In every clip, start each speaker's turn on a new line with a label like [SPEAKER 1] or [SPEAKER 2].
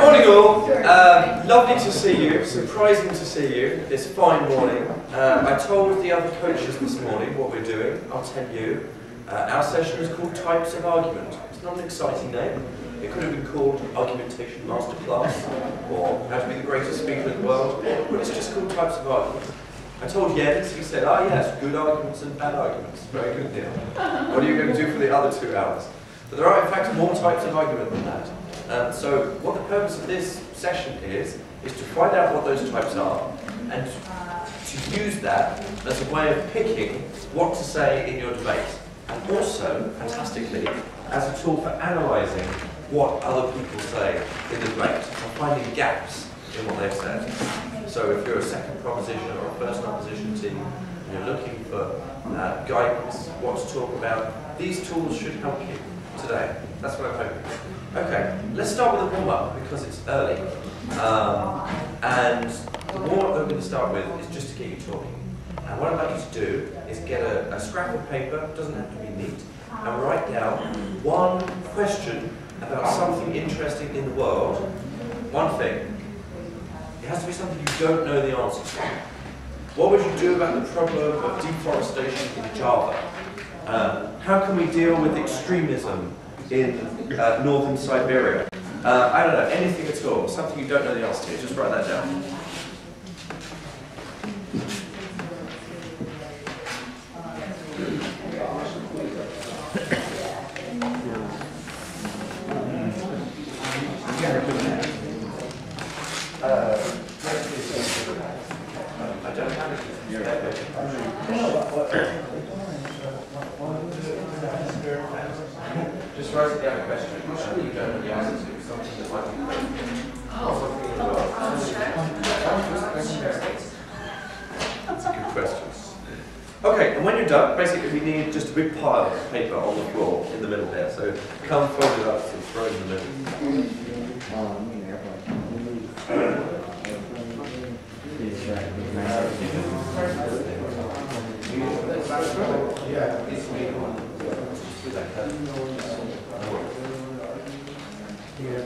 [SPEAKER 1] morning all. Um, lovely to see you. Surprising to see you this fine morning. Uh, I told the other coaches this morning what we're doing. I'll tell you. Uh, our session is called Types of Argument. It's not an exciting name. It could have been called Argumentation Masterclass or How to Be the Greatest Speaker in the World, but it's just called Types of Argument. I told Jens, he said, ah yes, good arguments and bad arguments. Very good deal. What are you going to do for the other two hours? But there are in fact more types of argument than that. Um, so what the purpose of this session is, is to find out what those types are and to use that as a way of picking what to say in your debate. And also, fantastically, as a tool for analysing what other people say in the debate and finding gaps in what they've said. So if you're a second proposition or a first opposition team, and you're looking for uh, guidance, what to talk about, these tools should help you today. That's what I'm hoping. Okay, let's start with a warm-up because it's early. Um, and the warm-up that we're going to start with is just to get you talking. And what I'd like you to do is get a, a scrap of paper, doesn't have to be neat, and write down one question about something interesting in the world, one thing. It has to be something you don't know the answer to. What would you do about the problem of deforestation in Java? Uh, how can we deal with extremism in uh, northern Siberia? Uh, I don't know, anything at all, something you don't know the answer to, just write that down. Just write down a question. Surely you don't know the answer to something that might be oh, Good questions. Okay, and when you're done, basically we need just a big pile of paper on the floor in the middle there. So come fold it up and throw it in the middle. Okay,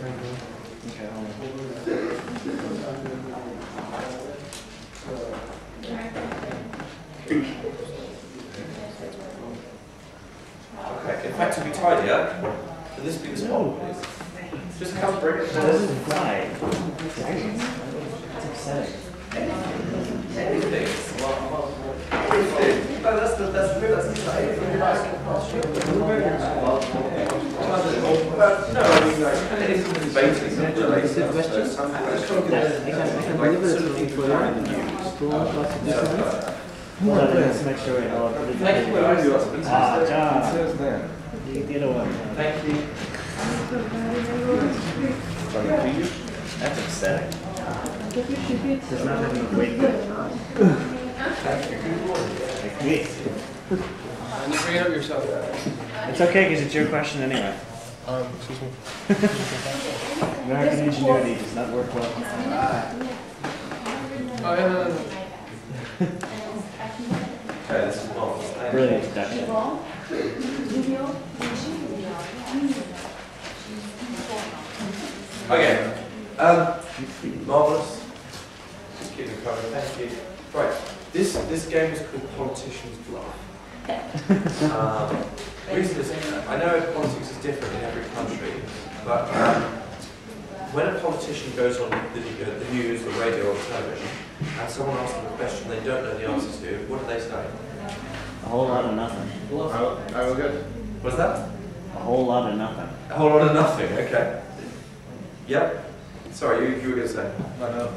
[SPEAKER 1] in fact, to be tidier, can this be the spot, please? Just come bring it down.
[SPEAKER 2] doesn't fly. It's upsetting.
[SPEAKER 1] Anything. Anything. No, that's But, no, I mean, like, anything debating, related. so something that's-
[SPEAKER 2] I can, I
[SPEAKER 1] Like,
[SPEAKER 2] deliver
[SPEAKER 1] sort
[SPEAKER 2] it
[SPEAKER 1] of
[SPEAKER 2] to you
[SPEAKER 1] thing
[SPEAKER 2] for
[SPEAKER 1] you find
[SPEAKER 2] you.
[SPEAKER 1] in the news.
[SPEAKER 2] School, class,
[SPEAKER 1] Yeah.
[SPEAKER 2] Hold on, let's make sure we all put it
[SPEAKER 1] Thank you, where are you?
[SPEAKER 2] Ah, John. You did a one.
[SPEAKER 1] Thank you.
[SPEAKER 2] That's upsetting. Does not have any weight.
[SPEAKER 1] Thank you. Good morning.
[SPEAKER 2] Like me.
[SPEAKER 3] And you bring up yourself.
[SPEAKER 2] It's okay because it's your question anyway.
[SPEAKER 3] Um, excuse me.
[SPEAKER 2] American ingenuity does not work well.
[SPEAKER 3] Oh, yeah, no, no, no.
[SPEAKER 1] Okay, this is marvelous. Thank you.
[SPEAKER 2] Brilliant deduction.
[SPEAKER 1] Okay. Um, marvelous. Just keep it coming. Thank you. Right. This this game is called Politicians Bluff. um, reason is, I know politics is different in every country, but um, when a politician goes on the, uh, the news, the radio, or television, and someone asks them a question they don't know the answer to, what do they say?
[SPEAKER 2] A whole lot of nothing.
[SPEAKER 3] I, I will get.
[SPEAKER 1] What's that?
[SPEAKER 2] A whole lot of nothing.
[SPEAKER 1] A whole lot of nothing. Okay. Yep. Sorry, you, you were going to say.
[SPEAKER 3] No, no.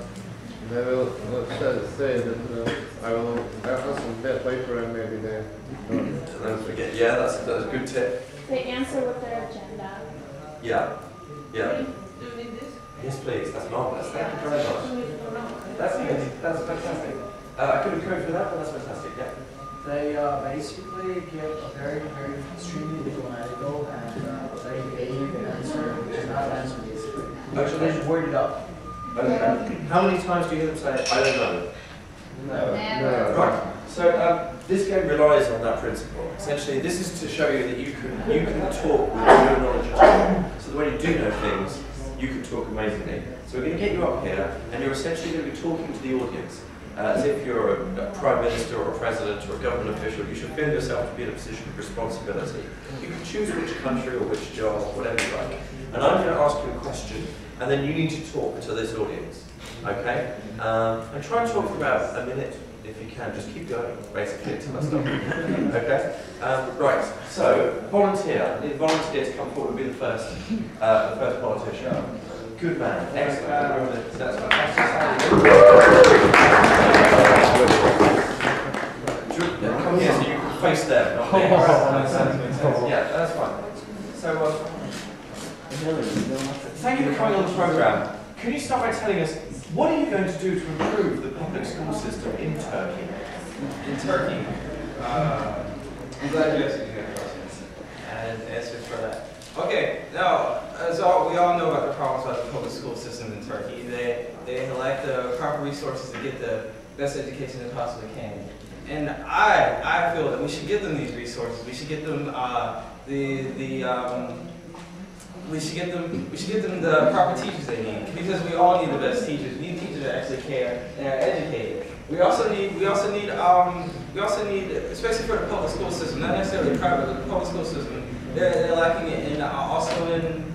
[SPEAKER 3] They will, will say say that uh, I will have some bad paper and maybe they.
[SPEAKER 1] And then forget. Yeah, that's, that's a good tip.
[SPEAKER 4] They answer with their agenda.
[SPEAKER 1] Yeah. Yeah.
[SPEAKER 4] Do we need this?
[SPEAKER 1] Yes, please. That's marvelous. Thank you very much. That's good. That's fantastic. Uh, I could have code for that, but that's fantastic. Yeah.
[SPEAKER 5] They uh, basically give a very, very extremely diplomatical and uh, very vague answer, which is not an answer basically.
[SPEAKER 1] Okay.
[SPEAKER 5] They just word it up.
[SPEAKER 1] Okay. How many times do you hear them say, I don't know?
[SPEAKER 5] No.
[SPEAKER 4] Never.
[SPEAKER 1] Right. So um, this game relies on that principle. Essentially, this is to show you that you can you can talk with no knowledge at all. So that when you do know things, you can talk amazingly. So we're going to get you up here, and you're essentially going to be talking to the audience. Uh, as if you're a, a prime minister or a president or a government official, you should feel yourself to be in a position of responsibility. You can choose which country or which job, whatever you like. And I'm going to ask you a question, and then you need to talk to this audience. Okay? Um, and try and talk for about a minute if you can. Just keep going, basically, until I stop. okay? Um, right, so volunteer. I need a volunteer to come forward and be the first, uh, the first politician. Good man, excellent. That's fantastic. Come here so you can face them, not me. Yeah, that's fine. So, uh, thank you for coming on the programme. Can you start by telling us what are you going to do to improve the public school system in Turkey?
[SPEAKER 6] In Turkey, uh, I'm glad you asked me that question and answered for that. Okay, now, as all, we all know about the problems about the public school system in Turkey. They, they lack the proper resources to get the best education they possibly can. And I, I feel that we should give them these resources. We should get them uh, the, the, um, we should get them, we should get them the proper teachers they need because we all need the best teachers. We need teachers that actually care and are educated. We also need, we also need, um, we also need, especially for the public school system, not necessarily private, but the public school system. They're, they're lacking it in uh, also in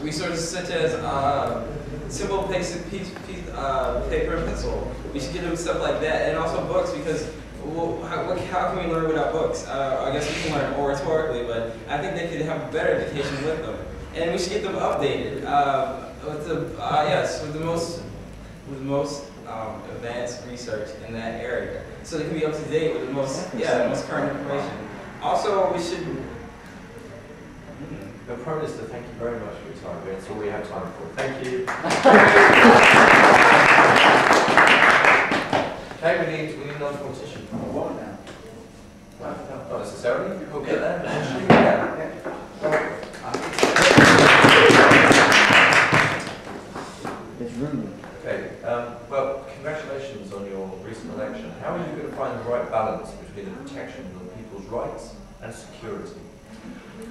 [SPEAKER 6] resources such as uh, simple piece, piece, uh, paper and pencil. We should get them stuff like that, and also books because well, how, how can we learn without books? Uh, I guess we can learn oratorically, but I think they could have a better education with them. And we should get them updated uh, with the uh, yes, with the most with the most um, advanced research in that area, so they can be up to date with the most yeah the most current information. Also, we should.
[SPEAKER 1] The Prime Minister, thank you very much for your time. That's all we have time for. Thank you. okay, we need, we need another politician.
[SPEAKER 2] What now?
[SPEAKER 1] Not necessarily. We'll get there. eventually. Yeah. Okay, um, well, congratulations on your recent election. How are you going to find the right balance between the protection of people's rights and security?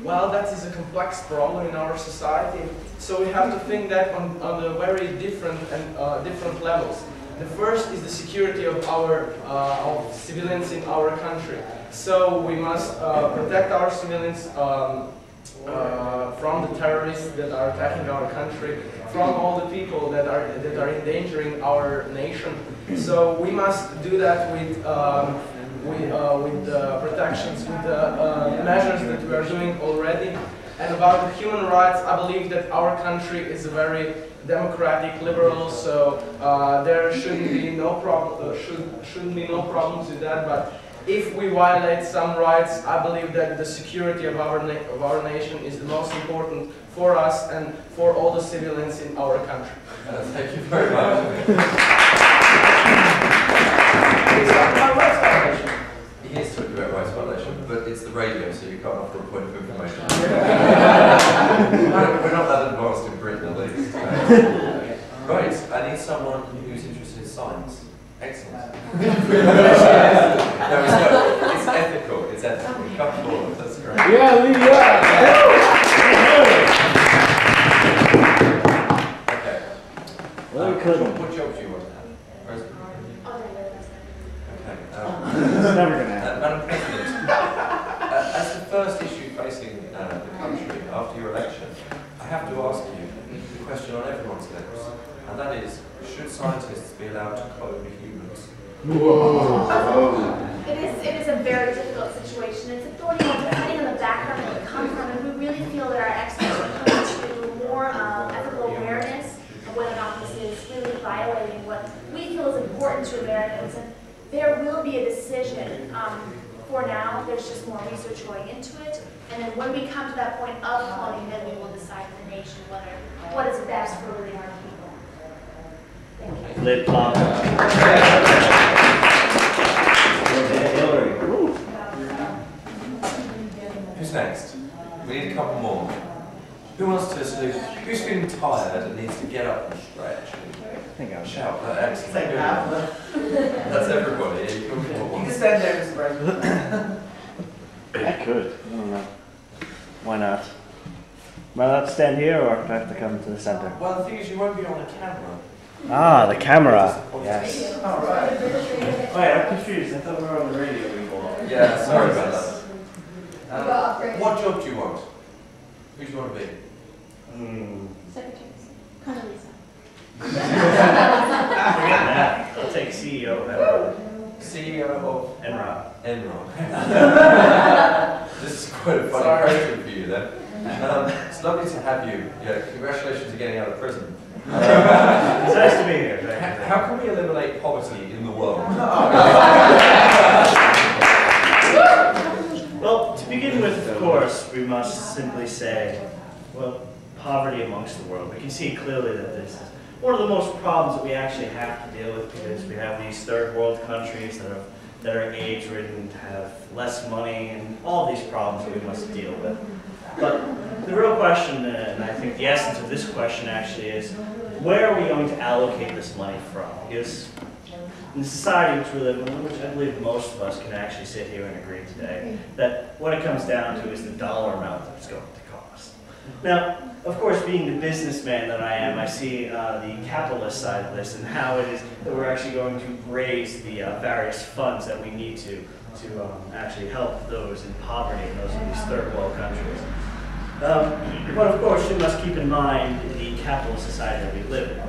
[SPEAKER 7] Well, that is a complex problem in our society. So we have to think that on, on a very different and uh, different levels. The first is the security of our uh, of civilians in our country. So we must uh, protect our civilians um, uh, from the terrorists that are attacking our country, from all the people that are that are endangering our nation. So we must do that with. Um, with, uh, with the protections, with the uh, measures that we are doing already. And about the human rights, I believe that our country is a very democratic, liberal, so uh, there shouldn't be no problem. Uh, should shouldn't be no problems with that. But if we violate some rights, I believe that the security of our na- of our nation is the most important for us and for all the civilians in our country.
[SPEAKER 1] Uh, thank you very much.
[SPEAKER 7] It's not my rights violation.
[SPEAKER 1] He is talking about rights violation, but it's the radio, so you can't offer a point of information. We're not that advanced in Britain, at least. Right, I need someone who's interested in science. Excellent. no, it's not. It's ethical. It's ethical. Come forward. That's great.
[SPEAKER 2] Yeah, Lee, yeah.
[SPEAKER 1] Okay.
[SPEAKER 2] We could.
[SPEAKER 1] What job do you want to have? Okay. Um,
[SPEAKER 2] never gonna
[SPEAKER 1] Uh,
[SPEAKER 2] happen.
[SPEAKER 1] Madam President, uh, as the first issue facing uh, the country after your election, I have to ask you the question on everyone's lips, and that is, should scientists be allowed to clone humans? Whoa!
[SPEAKER 4] It is, it is a very difficult situation. It's a thorny one depending on the background that you come from, and we really feel that our experts are coming to more um, ethical awareness of whether or not this is really violating what we feel is important to Americans. And there will be a decision. Um, for now, there's just more research going into it, and then when we come to that point of cloning, then we will decide as a nation whether what is best for really our people. Thank you.
[SPEAKER 2] Lip
[SPEAKER 1] Who's next? We need a couple more. Who wants to sort of, who's feeling tired and needs to get up and stretch?
[SPEAKER 2] I think I'll
[SPEAKER 1] Shout, that excellent.
[SPEAKER 5] Like half the.
[SPEAKER 1] That's everybody. You can all
[SPEAKER 5] You
[SPEAKER 1] one.
[SPEAKER 5] can stand there, Mr. President.
[SPEAKER 2] I could. I don't know. Why not? Am I allowed to stand here or do I have to come to the center?
[SPEAKER 1] Well, the thing is, you won't be on the camera.
[SPEAKER 2] Ah, the camera. Yes.
[SPEAKER 1] All right.
[SPEAKER 2] Wait, I'm confused. I thought we were on the radio before.
[SPEAKER 1] Yeah, sorry about that. Um, what job do you want? Who do you want to be?
[SPEAKER 2] Hmm.
[SPEAKER 8] Secretaries. Condoleezza.
[SPEAKER 2] Forget that. I'll take CEO of Enron.
[SPEAKER 1] CEO of
[SPEAKER 2] Enron.
[SPEAKER 1] Enron. this is quite a funny
[SPEAKER 7] Sorry.
[SPEAKER 1] question for you then. Um, it's lovely to have you. Yeah, congratulations on getting out of prison.
[SPEAKER 2] It's nice to be here.
[SPEAKER 1] H-
[SPEAKER 2] Thank you.
[SPEAKER 1] How can we eliminate poverty in the world?
[SPEAKER 2] Begin with, of course, we must simply say, well, poverty amongst the world. We can see clearly that this is one of the most problems that we actually have to deal with because we have these third world countries that are that are age-ridden, have less money, and all these problems that we must deal with. But the real question, uh, and I think the essence of this question actually is, where are we going to allocate this money from? Because in the society which we live in, which I believe most of us can actually sit here and agree today, that what it comes down to is the dollar amount that it's going to cost. Now, of course, being the businessman that I am, I see uh, the capitalist side of this and how it is that we're actually going to raise the uh, various funds that we need to to um, actually help those in poverty in those of these third world countries. Um, but of course, you must keep in mind the capitalist society that we live in.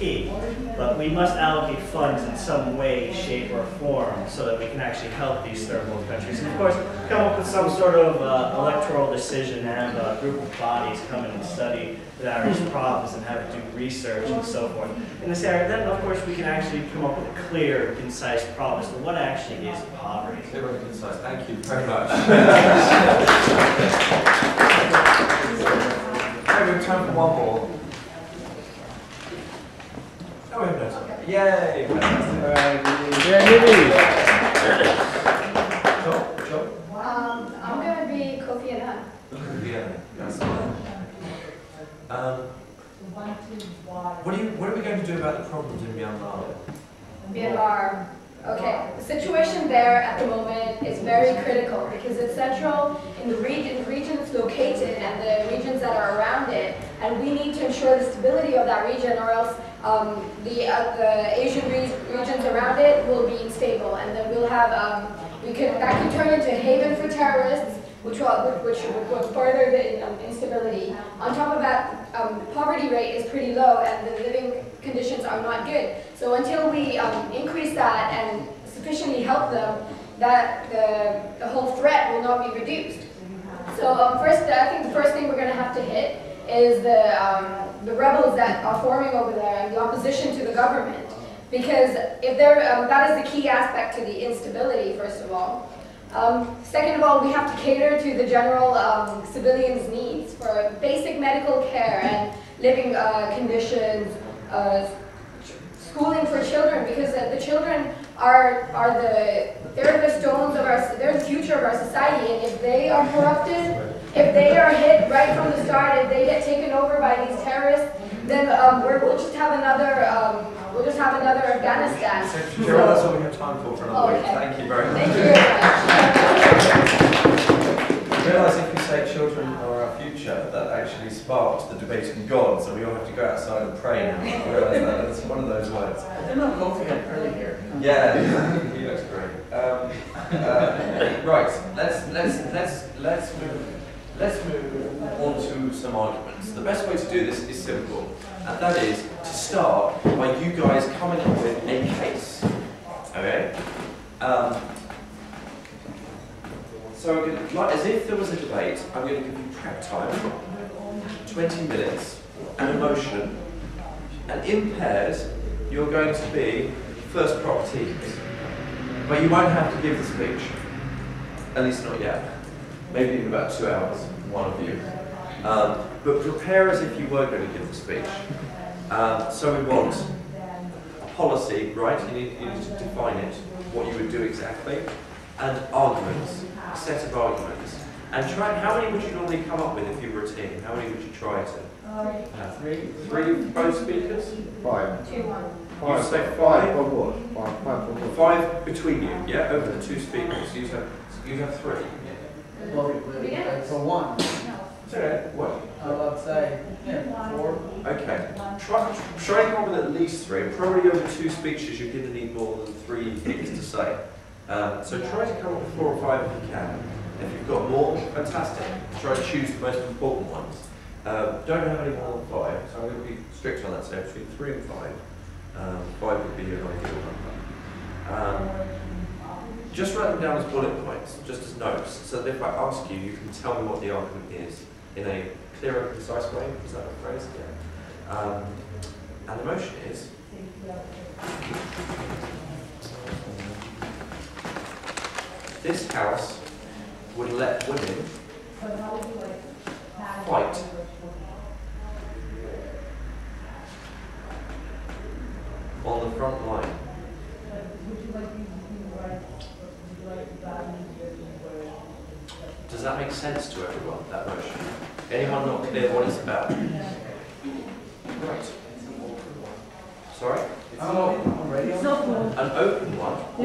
[SPEAKER 2] This is key. But we must allocate funds in some way, shape, or form so that we can actually help these third world countries. And of course, come up with some sort of uh, electoral decision, have a group of bodies come in and study the various problems and have to do research and so forth. In this area, then of course we can actually come up with a clear, concise problem as to what actually is poverty.
[SPEAKER 1] Clear and concise. Thank you very much. Okay, have time for one more. Oh, we have Yay!
[SPEAKER 8] Um, I'm be Kofi Annan.
[SPEAKER 1] Yeah, that's fine. Um, what, are you, what are we going to do about the problems in Myanmar?
[SPEAKER 8] Myanmar. Okay, the situation there at the moment is very critical because it's central in the region, region it's located and the regions that are around it, and we need to ensure the stability of that region, or else um, the uh, the Asian re- regions around it will be unstable, and then we'll have um, we could that could turn into a haven for terrorists, which will which would further the um, instability. On top of that, um, poverty rate is pretty low, and the living conditions are not good. So until we um, increase that and sufficiently help them, that the, the whole threat will not be reduced. So um, first, I think the first thing we're going to have to hit is the, the rebels that are forming over there and the opposition to the government. Because if they're, um, that is the key aspect to the instability, first of all. Um, second of all, we have to cater to the general um, civilians' needs for basic medical care and living uh, conditions, uh, schooling for children, because uh, the children are, are the, they're the stones of our, they're the future of our society, and if they are corrupted, if they are hit right from the start, if they get taken over by these terrorists, then um, we're, we'll just have another, um, we'll just have another Afghanistan.
[SPEAKER 1] Secretary General, that's all we have time for for another week. Thank you very much.
[SPEAKER 8] Thank you very much.
[SPEAKER 1] I realise if we say children are our future, that actually sparked the debate in God, so we all have to go outside and pray now. I realise that, that's one of those words.
[SPEAKER 5] They're not Kofi and curly hair.
[SPEAKER 1] Yeah, he looks great. Um, uh, right, let's let's let's let's move let's move on to some arguments. The best way to do this is simple, and that is to start by you guys coming up with a case. Okay. Um, so like, as if there was a debate, I'm going to give you prep time, 20 minutes, and a motion, and in pairs, you're going to be first prop teams. But you won't have to give the speech. At least not yet. Maybe in about two hours, one of you. Um, but prepare as if you were going to give the speech. Um, so we want a policy, right? You need, you need to define it, what you would do exactly, and arguments, a set of arguments. And try, how many would you normally come up with if you were a team? How many would you try to? Uh, three? Three both speakers?
[SPEAKER 3] Five.
[SPEAKER 8] Two, one.
[SPEAKER 3] Five,
[SPEAKER 1] say
[SPEAKER 3] five
[SPEAKER 1] five?
[SPEAKER 3] for what? Five, five for what?
[SPEAKER 1] Five between you, yeah, over the two speakers. You have, you have three.
[SPEAKER 5] Well, we- we- uh, one.
[SPEAKER 7] It's alright.
[SPEAKER 1] What?
[SPEAKER 5] I would say, yeah, four.
[SPEAKER 1] Okay. Try, try to come up with at least three. Probably over two speeches, you're going to need more than three things to say. Um, so try to come up with four or five if you can. If you've got more, fantastic. Try to choose the most important ones. Um, don't have any more than five, so I'm going to be strict on that. So between three and five. Um, five would be an ideal number. Um, just write them down as bullet points, just as notes, so that if I ask you, you can tell me what the argument is in a clear and concise way. Is that a phrase? Yeah. Um, and the motion is this house would let women fight. On the front line. Does that make sense to everyone, that motion? Anyone not clear what it's about? Right. Sorry? An open one?
[SPEAKER 7] an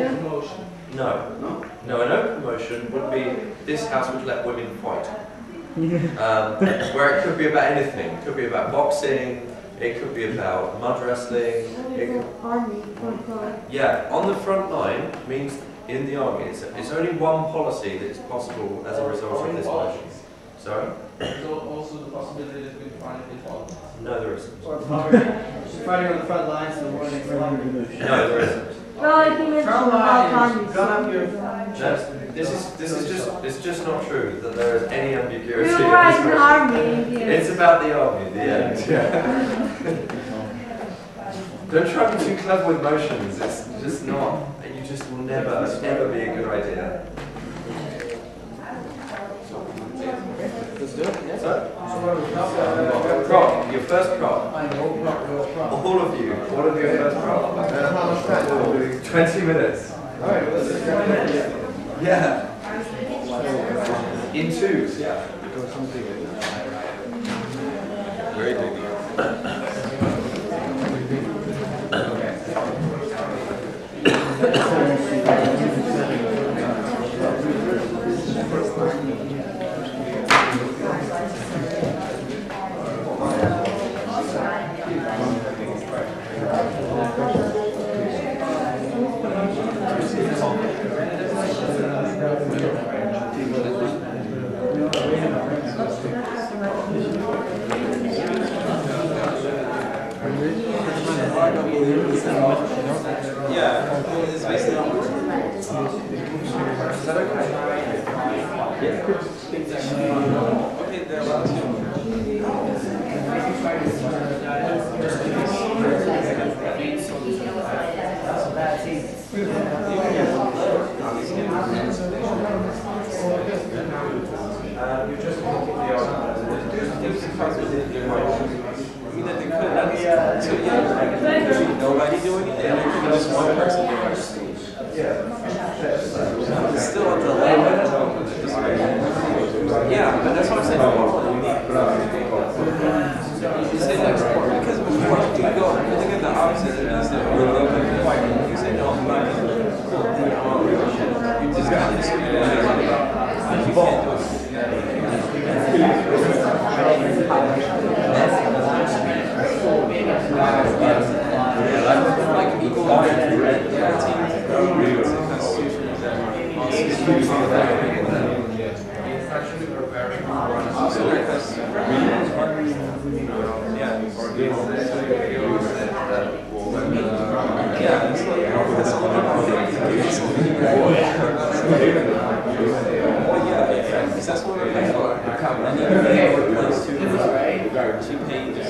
[SPEAKER 7] Open motion.
[SPEAKER 1] No. No, an open motion would be this house would let women fight. Um, where it could be about anything. It could be about boxing, it could be about mud wrestling. It could,
[SPEAKER 9] Army, front line.
[SPEAKER 1] yeah, on the front line means in the army. It's, it's only one policy that is possible as a oh, result of this motion. Sorry?
[SPEAKER 7] There's also the possibility that we find it fall.
[SPEAKER 1] No, there isn't.
[SPEAKER 5] Or fighting, fighting on the front lines, the war against London.
[SPEAKER 1] No, there isn't.
[SPEAKER 9] Well, I think it's
[SPEAKER 5] Front
[SPEAKER 9] about
[SPEAKER 5] lines,
[SPEAKER 9] armies.
[SPEAKER 5] Gun up your.
[SPEAKER 1] No, this is this is just it's just not true that there is any ambiguity.
[SPEAKER 9] You're
[SPEAKER 1] in
[SPEAKER 9] right,
[SPEAKER 1] this
[SPEAKER 9] an
[SPEAKER 1] motion.
[SPEAKER 9] army,
[SPEAKER 1] It's about the army, the end. Yeah. Don't try to be too clever with motions. It's just not. and You just will never, never be a good idea.
[SPEAKER 7] Let's do it.
[SPEAKER 1] So,
[SPEAKER 5] So what are we, uh,
[SPEAKER 1] prop, your first prop.
[SPEAKER 5] I know, prop, go prop.
[SPEAKER 1] All of you, all of your first prop.
[SPEAKER 3] Uh, how much time do we?
[SPEAKER 1] 20 minutes.
[SPEAKER 3] Alright, well, let's go.
[SPEAKER 1] Yeah. In twos, yeah.
[SPEAKER 3] Very good.
[SPEAKER 6] Yeah, it's basically.
[SPEAKER 1] Is that okay?
[SPEAKER 6] Okay, there are about two.
[SPEAKER 1] Um, you're just looking at the argument. Do things in front of the motion.
[SPEAKER 6] I mean, that they could, that's, so yeah, there's nobody doing it, and there just one person doing it.
[SPEAKER 1] Yeah.
[SPEAKER 6] Still at the level. Yeah, but that's what I'm saying. You say next part, because before you go, you think of the opposite, it means that we're looking at fight. You say, no, I'm not. Cool. You just got this. You can't do it. Like equal red team. Yeah, it's like, it's a little bit Well, yeah, yeah, because that's what we're paying for. And you pay for place two, two pages.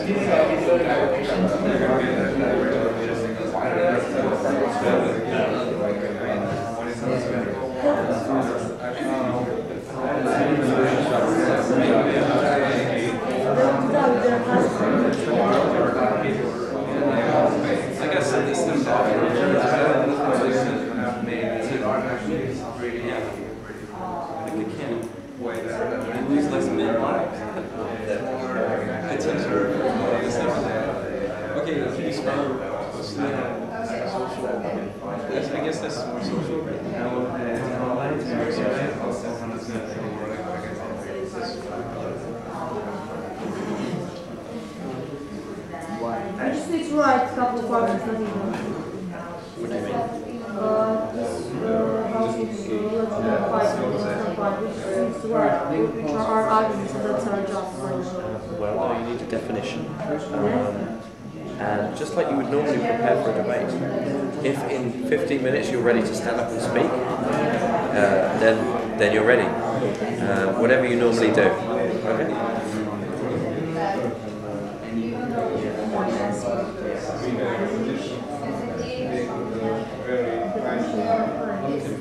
[SPEAKER 6] Like I said, this thing's off. It lose less mid-line. I tend to. Okay,
[SPEAKER 9] right, couple of problems, not even.
[SPEAKER 1] What do you. Well, you need a definition. Um, and just like you would normally prepare for a debate, if in 15 minutes you're ready to stand up and speak, uh, then then you're ready. Uh, whatever you normally do.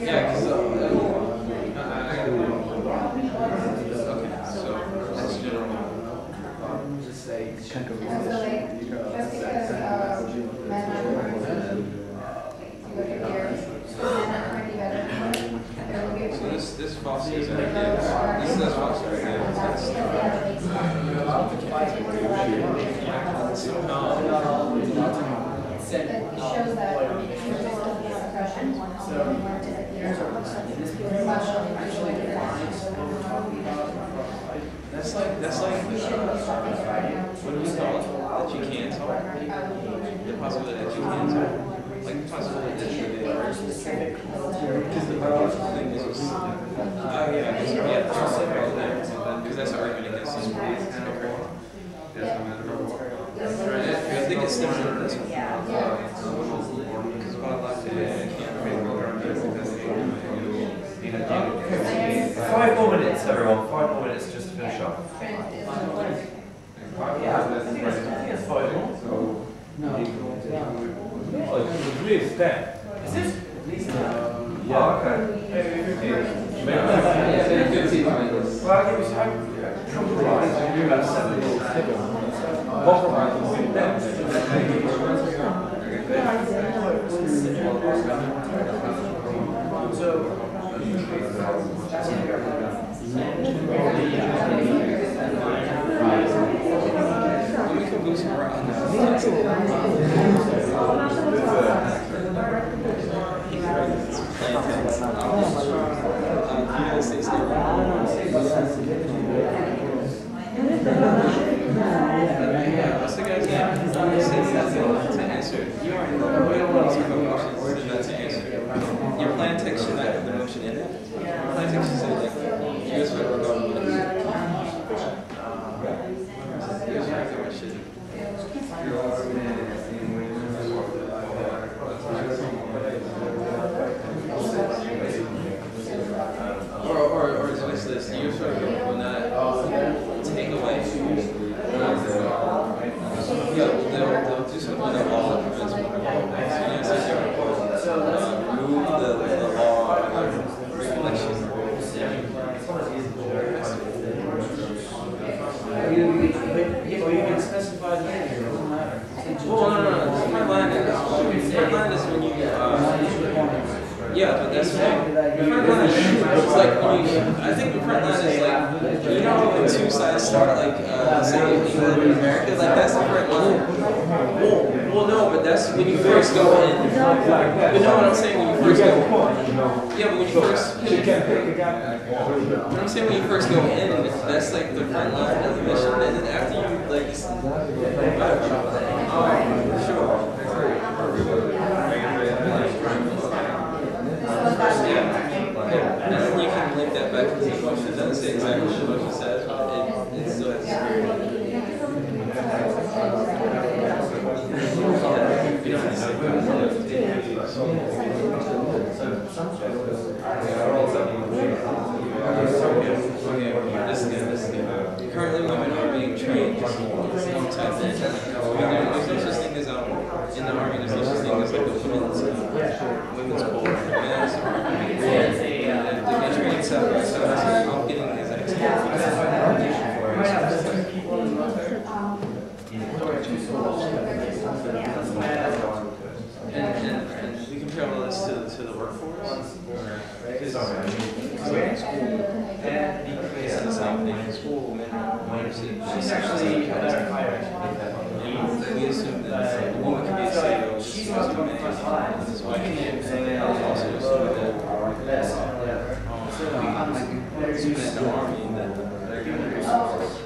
[SPEAKER 6] Yeah, 'cause, uh, okay, so that's general.
[SPEAKER 5] Just say.
[SPEAKER 8] And so like, just because, uh, men are going to go to here, men are currently better, they're looking
[SPEAKER 6] So
[SPEAKER 8] for.
[SPEAKER 6] this, this fosters ideas, this does foster ideas, that's,
[SPEAKER 8] It shows that there's still be suppression, so more to the theater, especially actually
[SPEAKER 6] that's like, that's like,
[SPEAKER 8] We should be stopping it right now.
[SPEAKER 6] what do we call it, that you can talk? The possibility that you can talk, like the possibility that you can. Because the thing is, is- oh yeah, yeah, what's like right there, because that's argument against this one. I think it's different than this one. Because what I like to do, I can't really.
[SPEAKER 1] Five more minutes, everyone. Five more minutes just to finish up. Yeah, I think it's, I think it's five more. Oh, it's really stand. Is this? Oh, okay. Maybe fifteen. Maybe. Well, I'll give you some. Compromise. You're about seven. Compromise.
[SPEAKER 6] Around. What's the guy's name? Answer. You already know. We don't want to talk about motions, to answer. Your plan text should not have the motion in it. Your plan text should say like. Or, or, or the not take away. Yeah, they'll, they'll do something in the law that prevents more. So, yes, uh, move the, the law, election.
[SPEAKER 7] Well, you can specify the name, it doesn't matter.
[SPEAKER 6] Well, no, no, no, front line is, front line is when you, uh, yeah, but that's, the front line is, it's like when you, I think the front line is like, you know, when two sides start like, uh, say England and America, like that's the front line. Well, well, no, but that's when you first go in. But know what I'm saying, when you first go in. Yeah, but when you first, what I'm saying, when you first go in, and that's like the front line of the mission, and then after you, like, it's, yeah. And then you can link that back into the motion, it doesn't say exactly what motion says, but it, it still has. Yeah, you don't Okay, this is good, this is good. Currently, women are being trained to type in. I mean, there's no such thing as, um, in the army, there's no such thing as like a women's, uh, women's board, men's army. And They've trained separate, so that's, I'm getting these And, workforce? It's all right. I in school, she's actually a. We assume that the woman can be a CEO.
[SPEAKER 2] She's to line.
[SPEAKER 6] This is why she also a student.
[SPEAKER 2] That's all. So,
[SPEAKER 6] army that they're resources.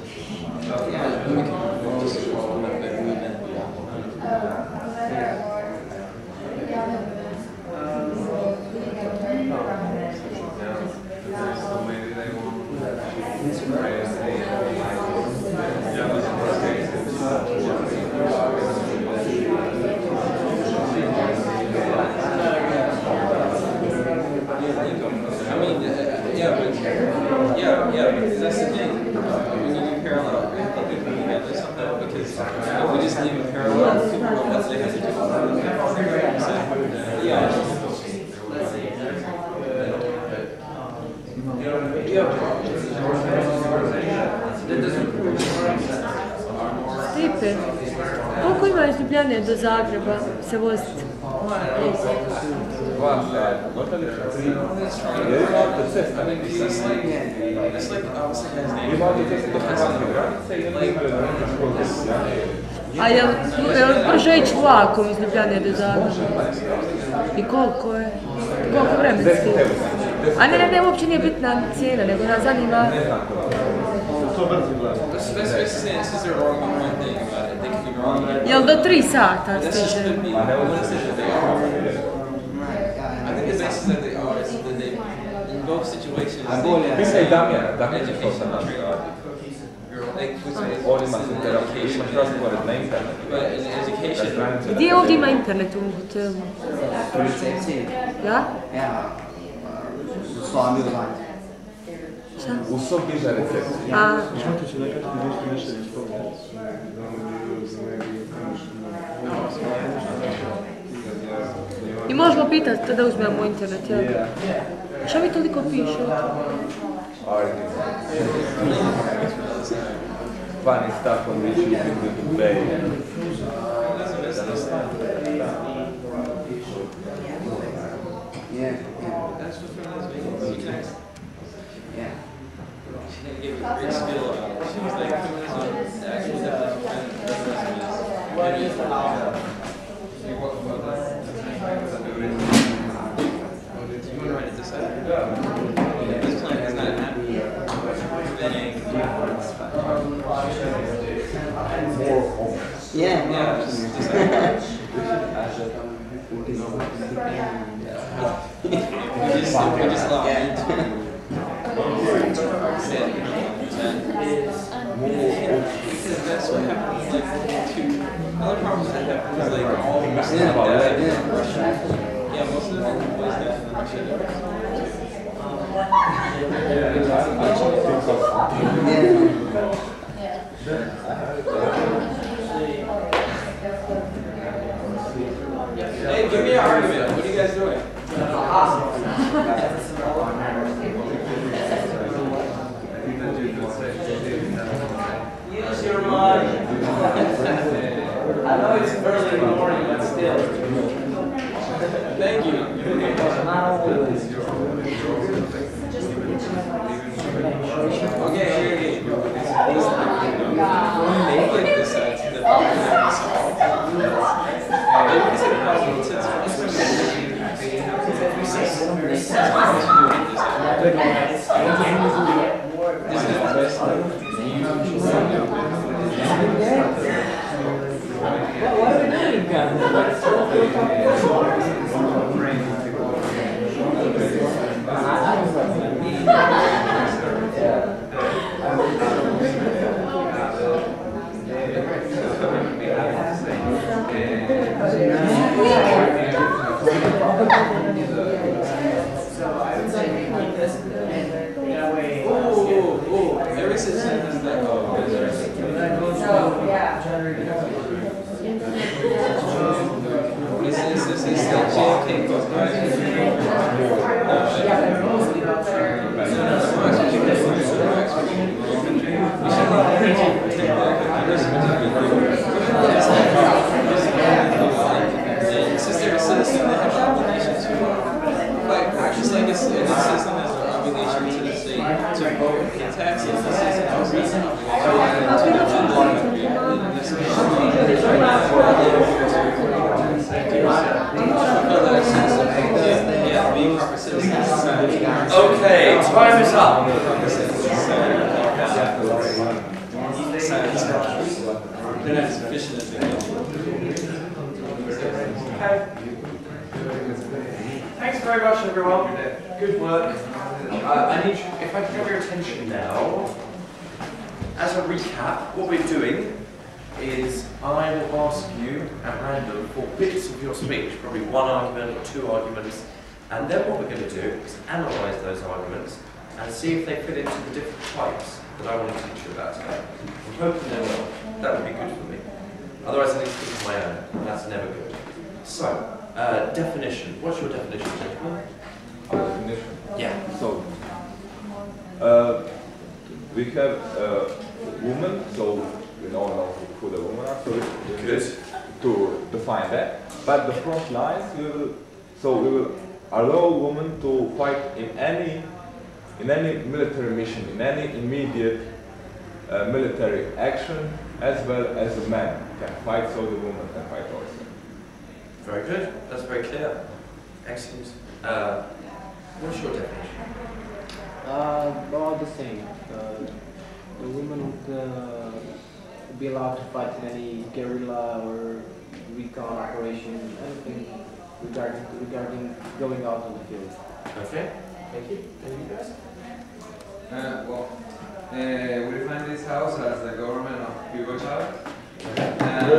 [SPEAKER 6] His name.
[SPEAKER 9] A jel, jel može ići vlakom iz Ljubljane do Zagreba? I koliko je? Koliko vremenski? A ne, ne, ne, uopće nije bitna cijena, nego nas zanima...
[SPEAKER 6] That's, that's basically
[SPEAKER 9] Jel do tri sata
[SPEAKER 6] That's just
[SPEAKER 9] stiže?
[SPEAKER 6] the meaning. What is it that they are? I think the basis that they are is that they, in both situations, they
[SPEAKER 10] Mislim i Damjana, Damjan je to
[SPEAKER 6] education
[SPEAKER 10] sam
[SPEAKER 6] and trade. Like, which is
[SPEAKER 10] On ima se terapiju, imaš razgovore na internetu.
[SPEAKER 6] But in
[SPEAKER 10] Na
[SPEAKER 6] education,
[SPEAKER 10] stranici.
[SPEAKER 9] Gdje ovdje ima internet u hotelu?
[SPEAKER 11] U recepciji.
[SPEAKER 9] Ja?
[SPEAKER 11] Ja, u sobi u vanj.
[SPEAKER 10] U sobi za recepciju.
[SPEAKER 9] A, i možemo pitati da uzmemo internet, jel? Šta vi toliko pišete?
[SPEAKER 10] Funny stuff on which you can debate.
[SPEAKER 11] Yeah, yeah,
[SPEAKER 6] that's what can
[SPEAKER 11] yeah.
[SPEAKER 6] She didn't give a great spiel about it. She was like, Yeah, this client is not happy. Preventing.
[SPEAKER 11] Yeah,
[SPEAKER 6] Yeah, just, just we just, we just allow men to. Because that's what happens, like, two, other problems that happen is like all Muslims
[SPEAKER 11] Yeah,
[SPEAKER 6] die
[SPEAKER 11] yeah.
[SPEAKER 6] in Russia. Yeah, most of them boys die in Russia.
[SPEAKER 11] yeah.
[SPEAKER 6] Hey, give me an argument. What are you guys doing?
[SPEAKER 2] Use your mind. I know it's early in the morning, but still.
[SPEAKER 6] Thank you. Okay, here it is. This to the problem we solve. Maybe we can
[SPEAKER 10] front lines, we will, so we will allow women to fight in any, in any military mission, in any immediate uh, military action, as well as a man can fight, so the woman can fight also.
[SPEAKER 1] Very good. That's very clear. Excellent. Uh, what's your definition?
[SPEAKER 7] Uh, about the same. Uh, the women would uh, be allowed to fight in any guerrilla or recon operation, anything regarding regarding going out on the field.
[SPEAKER 1] Okay. Thank you. And you guys?
[SPEAKER 9] Uh, well, uh, we define this house as the government of Hugo Chavez. And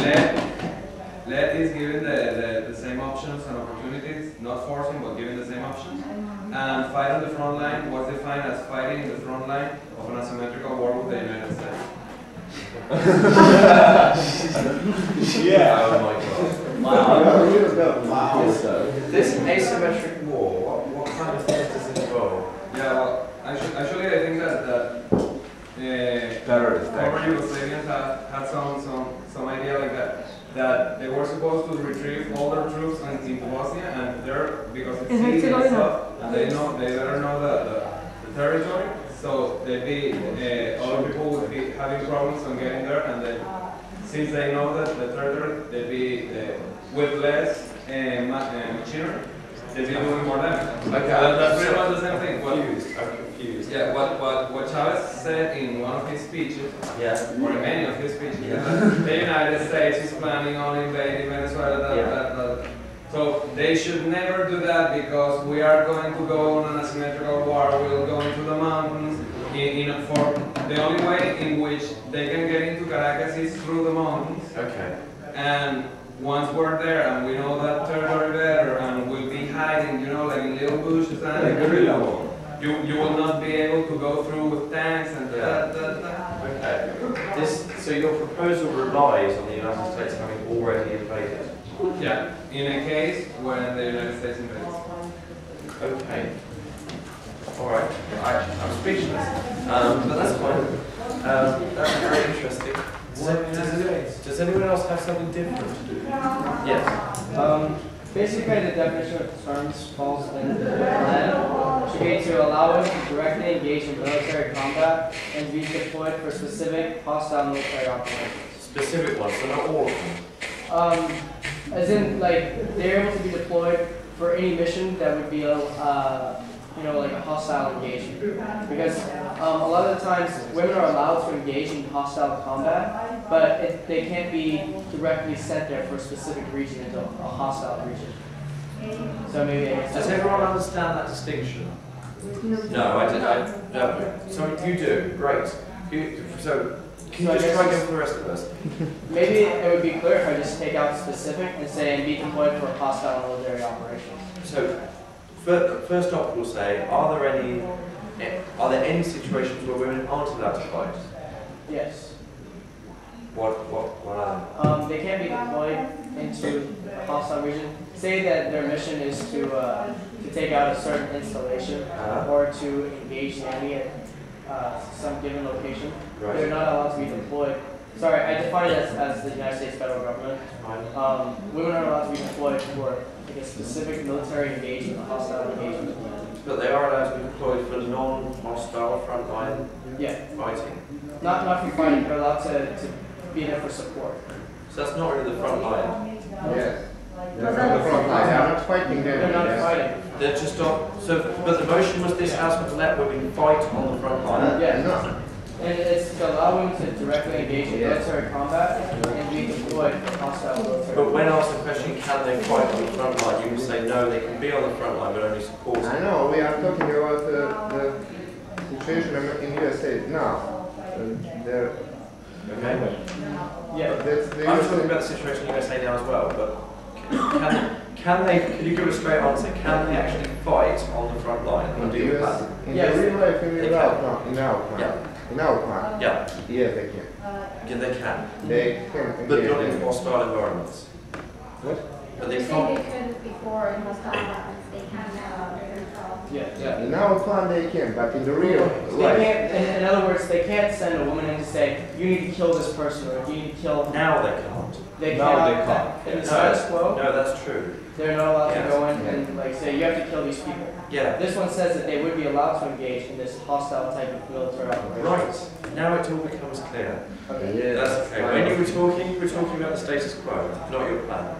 [SPEAKER 9] LED, LED is given the, the, the same options and opportunities, not forcing, but giving the same options. And fight on the front line was defined as fighting in the front line of an asymmetrical war with the United States.
[SPEAKER 10] Yeah.
[SPEAKER 1] Oh my god.
[SPEAKER 3] Wow.
[SPEAKER 1] This asymmetric war, what, what kind of things does it involve?
[SPEAKER 9] Yeah, well, actu- actually, I think that, that uh,
[SPEAKER 10] Terrorist
[SPEAKER 9] former
[SPEAKER 10] action.
[SPEAKER 9] Yugoslavians had, had some, some, some idea like that, that they were supposed to retrieve all their troops in, into Bosnia, and they're, because it's
[SPEAKER 12] In
[SPEAKER 9] easy and
[SPEAKER 12] Herzegovina.
[SPEAKER 9] stuff, and they know, they better know the, the, the territory, so they'd be, uh, other people would be having problems on getting there, and then, since they know that the territory, they'd be, uh, with less, uh, uh, machinery, they'd be doing more damage.
[SPEAKER 1] Okay,
[SPEAKER 9] That- That's pretty much the same thing. What-.
[SPEAKER 1] I'm confused.
[SPEAKER 9] yeah, what, what, what Chavez said in one of his speeches,
[SPEAKER 1] Yeah.
[SPEAKER 9] or in many of his speeches,
[SPEAKER 1] Yeah.
[SPEAKER 9] the United States is planning on invading Venezuela. That,
[SPEAKER 1] Yeah.
[SPEAKER 9] that, that. So they should never do that because we are going to go on an asymmetrical war. We'll go into the mountains. In, in a, for the only way in which they can get into Caracas is through the mountains.
[SPEAKER 1] Okay.
[SPEAKER 9] And once we're there and we know that territory better and we'll be hiding, you know, like in little bushes and like
[SPEAKER 10] guerrilla war.
[SPEAKER 9] you, you will not be able to go through with tanks and da, da, da.
[SPEAKER 1] Okay. This, so your proposal relies on the United States having already invaded.
[SPEAKER 9] Yeah, in a case when the United States invades.
[SPEAKER 1] Okay. All right. I, I'm speechless. Um, but that's fine. Um, that's very interesting. Does, it- does, it- does anyone else have something different? to do? Yes.
[SPEAKER 7] Um, basically, the definition of terms falls in the plan to be to allow us to directly engage in military combat and be deployed for specific hostile military operations.
[SPEAKER 1] Specific ones, so not all of them.
[SPEAKER 7] Um, as in, like, they're able to be deployed for any mission that would be, uh, you know, like a hostile engagement. Because um, a lot of the times, women are allowed to engage in hostile combat, but it, they can't be directly sent there for a specific region into a hostile region. So maybe
[SPEAKER 1] Does everyone understand that distinction? No, I did. I, no. So you do. Great. You, so can
[SPEAKER 7] So I
[SPEAKER 1] you just
[SPEAKER 7] it's-
[SPEAKER 1] again for the rest of us?
[SPEAKER 7] Maybe it would be clear if I just take out specific and say and be deployed for a hostile military operations.
[SPEAKER 1] So, first off, we'll say, are there any, are there any situations where women aren't allowed to fight?
[SPEAKER 7] Yes.
[SPEAKER 1] What, what, what are they?
[SPEAKER 7] Um, they can be deployed into a hostile region. Say that their mission is to, uh, to take out a certain installation
[SPEAKER 1] Uh-huh.
[SPEAKER 7] or to engage the enemy uh, some given location.
[SPEAKER 1] Right.
[SPEAKER 7] They're not allowed to be deployed. Sorry, I define it as, as the United States federal government. Um, women are allowed to be deployed for like a specific military engagement, a hostile engagement.
[SPEAKER 1] but they are allowed to be deployed for non-hostile frontline
[SPEAKER 7] Yeah,
[SPEAKER 1] fighting.
[SPEAKER 7] not, not for fighting, but allowed to, to be there for support.
[SPEAKER 1] So that's not really the front line.
[SPEAKER 3] Yes. They're on the front they're not fighting.
[SPEAKER 7] They're not fighting.
[SPEAKER 1] They're just on, so, but the motion was this House would let women fight on the front line.
[SPEAKER 7] Yeah.
[SPEAKER 3] No.
[SPEAKER 7] And it's to allow women to directly engage in
[SPEAKER 3] Yes.
[SPEAKER 7] military combat and be deployed for hostile military.
[SPEAKER 1] But when asked the question, can they fight on the front line, you can say no, they can be on the front line, but only support.
[SPEAKER 3] I know, we are talking about the, the situation in USA now. Uh, There,
[SPEAKER 1] Okay?
[SPEAKER 7] Yeah.
[SPEAKER 1] I'm talking about the situation in the USA now as well, but can, can they, can you give a straight answer, can they actually fight on the front line?
[SPEAKER 3] In
[SPEAKER 1] and
[SPEAKER 3] the
[SPEAKER 1] do your
[SPEAKER 3] US,
[SPEAKER 1] plan?
[SPEAKER 3] in
[SPEAKER 7] Yes.
[SPEAKER 3] the real life, in
[SPEAKER 1] They
[SPEAKER 3] the out,
[SPEAKER 1] can.
[SPEAKER 3] no, in our
[SPEAKER 1] Yeah.
[SPEAKER 3] In our plan, uh,
[SPEAKER 1] Yeah,
[SPEAKER 3] yes, they can.
[SPEAKER 1] Uh, yeah, they can,
[SPEAKER 3] They can.
[SPEAKER 1] but not in
[SPEAKER 3] in-
[SPEAKER 1] hostile environments.
[SPEAKER 3] What?
[SPEAKER 1] But
[SPEAKER 13] You're
[SPEAKER 1] they
[SPEAKER 13] saying
[SPEAKER 1] can't,
[SPEAKER 13] before in hostile environments, they can now.
[SPEAKER 7] Yeah.
[SPEAKER 3] Yeah, in our plan they can, but in the real
[SPEAKER 7] They
[SPEAKER 3] life,
[SPEAKER 7] can't, in, in other words, they can't send a woman in to say, you need to kill this person, or you need to kill.
[SPEAKER 1] now they can't.
[SPEAKER 7] They
[SPEAKER 10] Now
[SPEAKER 7] cannot.
[SPEAKER 10] they can't.
[SPEAKER 7] In the
[SPEAKER 1] No,
[SPEAKER 7] status quo,
[SPEAKER 1] No, that's true.
[SPEAKER 7] they're not allowed to go in and like say, you have to kill these people.
[SPEAKER 1] Yeah,
[SPEAKER 7] This one says that they would be allowed to engage in this hostile type of military operation.
[SPEAKER 1] right, now it all becomes clear.
[SPEAKER 7] Okay.
[SPEAKER 3] yes.
[SPEAKER 1] That's okay, when you were talking, you were talking about the status quo, not your plan.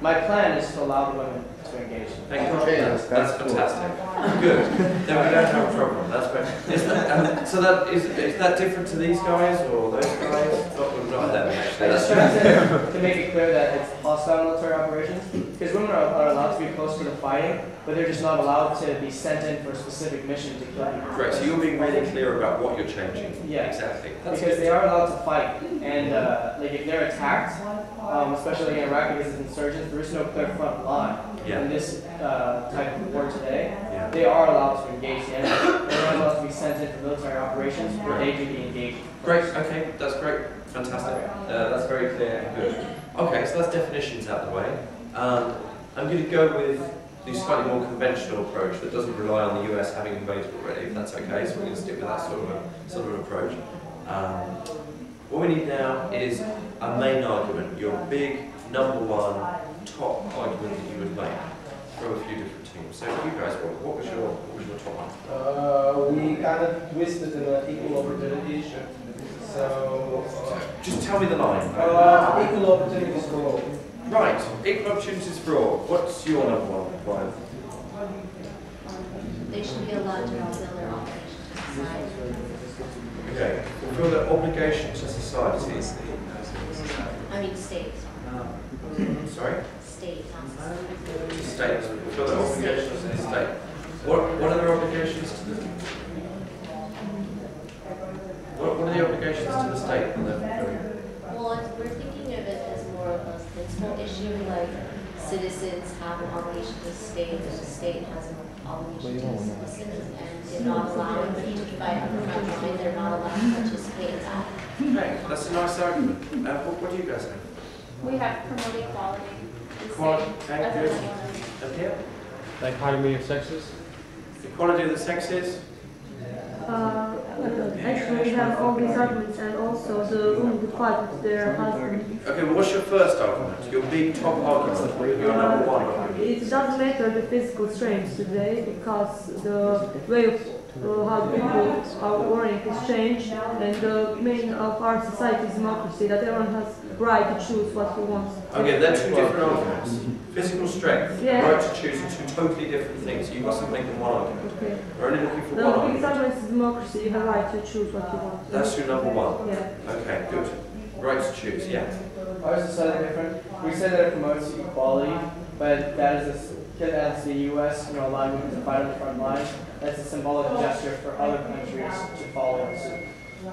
[SPEAKER 7] My plan is to allow the women to engage.
[SPEAKER 1] Thank you.
[SPEAKER 3] Okay,
[SPEAKER 1] That's,
[SPEAKER 3] that's
[SPEAKER 1] that's
[SPEAKER 3] cool.
[SPEAKER 1] fantastic. Good. Then we don't have a problem. That's great. Is that, um, so that is, is that different to these guys or those guys? Not, not them actually.
[SPEAKER 7] I just
[SPEAKER 1] That's
[SPEAKER 7] to, to make it clear that it's hostile military operations, because women are, are allowed to be close to the fighting, but they're just not allowed to be sent in for a specific mission to kill people.
[SPEAKER 1] Correct. So you're being really clear about what you're changing.
[SPEAKER 7] Yeah.
[SPEAKER 1] Exactly. That's
[SPEAKER 7] Because
[SPEAKER 1] good.
[SPEAKER 7] they are allowed to fight, and uh, like if they're attacked, um, especially in Iraq because it's insurgents, there is no clear front line.
[SPEAKER 1] Yeah.
[SPEAKER 7] In this uh, type of war today,
[SPEAKER 1] Yeah.
[SPEAKER 7] they are allowed to engage the enemy. They're not allowed to be sent in for military operations where they do the engagement.
[SPEAKER 1] Great. Okay. That's great. Fantastic. Uh, that's very clear and good. Okay. So that's definitions out of the way. Um, I'm going to go with the slightly more conventional approach that doesn't rely on the US having invaded already, if that's okay. So we're going to stick with that sort of a, sort of approach. Um, what we need now is a main argument, your big number one top argument that you would make from a few different teams. So you guys, what, what was your what was your top one?
[SPEAKER 14] Uh, we kind of twisted in an equal opportunity issue. So,
[SPEAKER 1] Just tell me the line.
[SPEAKER 14] uh, equal opportunities for all.
[SPEAKER 1] Right, equal opportunities for all. What's your number one, Brian?
[SPEAKER 13] They should be allowed to fulfill their obligations to society.
[SPEAKER 1] Okay, fulfill their obligation to society.
[SPEAKER 13] I mean, state,
[SPEAKER 1] Sorry?
[SPEAKER 13] state, not society.
[SPEAKER 1] State, fulfill their obligations to the state. What, what are their obligations to the... What, what are the obligations to the state that they're fulfilling?
[SPEAKER 13] Well, we're thinking of it as more of a principal issue, like citizens have an obligation to the state, and the state has an obligation to the citizens, and they're not allowing them to fight on the front line, they're not allowed to participate in that.
[SPEAKER 1] Hey, that's a nice argument. Uh, what, what do you guys think?
[SPEAKER 13] We have to promote equality. in
[SPEAKER 1] Equality,
[SPEAKER 13] state.
[SPEAKER 1] okay,
[SPEAKER 13] That's
[SPEAKER 1] good.
[SPEAKER 13] what we
[SPEAKER 1] Up here?
[SPEAKER 15] Dichotomy of sexes?
[SPEAKER 1] Equality of the sexes?
[SPEAKER 12] Uh, actually, we have all these arguments and also the who fight with their husband.
[SPEAKER 1] Okay, well, what's your first argument? Your big top argument? Your number one argument?
[SPEAKER 12] It doesn't matter the physical strength today because the way of uh, how people are working has changed and the main of our society is democracy, that everyone has right to choose what he wants.
[SPEAKER 1] Okay, they're two different arguments. Physical strength,
[SPEAKER 12] Yeah.
[SPEAKER 1] right to choose are two totally different things. You mustn't make them one argument.
[SPEAKER 12] Okay.
[SPEAKER 1] We're only looking for
[SPEAKER 12] The
[SPEAKER 1] one
[SPEAKER 12] biggest
[SPEAKER 1] argument.
[SPEAKER 12] argument is democracy, you have right to choose what you want.
[SPEAKER 1] That's your number one.
[SPEAKER 12] Yeah.
[SPEAKER 1] Okay, good. Right to choose, yeah.
[SPEAKER 7] Ours is slightly different. We say that it promotes equality, but that is, a s- as the U.S., you know, allowing women to fight on the front line, that's a symbolic gesture for other countries to follow suit,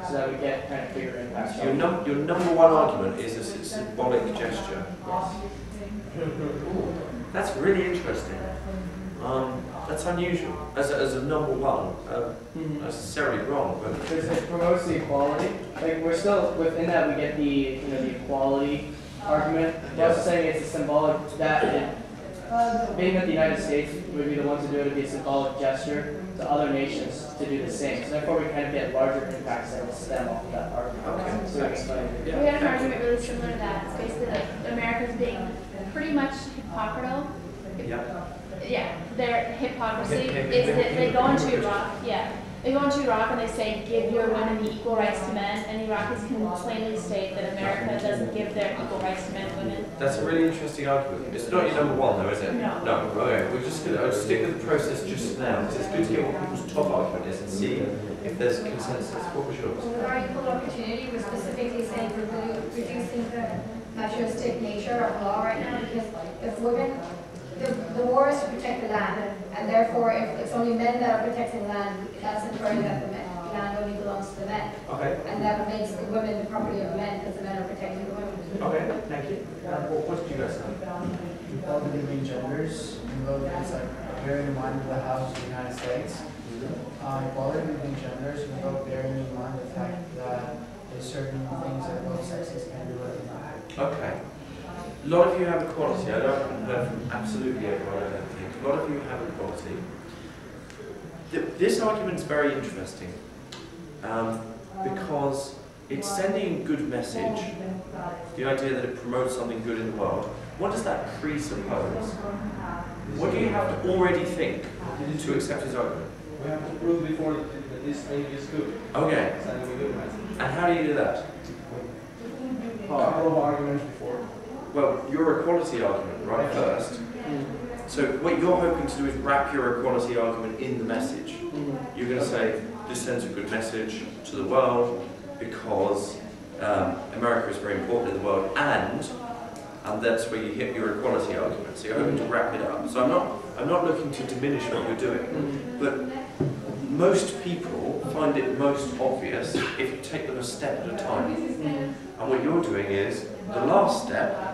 [SPEAKER 7] so that we get kind of bigger impacts.
[SPEAKER 1] So your, num- your number one argument is a symbolic gesture. Ooh, that's really interesting. Um, that's unusual as a, as a number one. Um,
[SPEAKER 7] Mhm.
[SPEAKER 1] necessarily wrong, but
[SPEAKER 7] Because it promotes the equality. Like we're still within that we get the you know the equality argument. We're also saying it's a symbolic that it, being that the United States would be the one to do it, it'd be a symbolic gesture to other nations to do the same. So therefore we kind of get larger impacts that will stem off of that argument.
[SPEAKER 1] Okay.
[SPEAKER 7] So we explain.
[SPEAKER 13] We had an argument really similar to that, it's basically like America's being pretty much hypocritical.
[SPEAKER 1] yeah.
[SPEAKER 4] yeah, their hypocrisy
[SPEAKER 1] Hip- hip-
[SPEAKER 4] is
[SPEAKER 1] hip-
[SPEAKER 4] that they go into
[SPEAKER 1] hypocrisy.
[SPEAKER 4] Iraq, yeah. They go into Iraq and they say, give your women the equal rights to men, and Iraqis can plainly state that America doesn't give their equal rights to men and women.
[SPEAKER 1] That's a really interesting argument. It's not your number one though, is it?
[SPEAKER 4] No.
[SPEAKER 1] No, okay. We're just gonna stick with the process just now, because it's good to get what people's top argument is and see if there's consensus. What was yours?
[SPEAKER 8] Our equal opportunity, we're specifically saying we're redu- reducing the naturalistic nature of law right now, because if women, the, the war is to protect the land, and therefore if it's only men that are protecting the land, that's inferring that the men, land only belongs to the men.
[SPEAKER 1] Okay.
[SPEAKER 8] And that makes the women the property of men, because the men are protecting the women.
[SPEAKER 1] Okay, thank you. Uh, what, do you guys think?
[SPEAKER 16] Equality between genders, even though it's like bearing in mind the House of the United States. Uh, equality between genders, even though bearing in mind the fact that there's certain things that both sexes can do and not.
[SPEAKER 1] Okay. A lot of you have equality. I don't know from absolutely everyone, I don't think. A lot of you have equality. Th- This argument is very interesting um, because it's sending a good message. The idea that it promotes something good in the world. What does that presuppose? What do you have to already think to accept his argument?
[SPEAKER 6] We have to prove before that this thing is good.
[SPEAKER 1] Okay.
[SPEAKER 6] Something we do, right?
[SPEAKER 1] And how do you do that?
[SPEAKER 16] A couple of arguments before.
[SPEAKER 1] Well, your equality argument, right, first. So what you're hoping to do is wrap your equality argument in the message. You're going to say, this sends a good message to the world because um, America is very important in the world and, and that's where you hit your equality argument. So you're hoping to wrap it up. So I'm not, I'm not looking to diminish what you're doing, but most people find it most obvious if you take them a step at a time. And what you're doing is, the last step,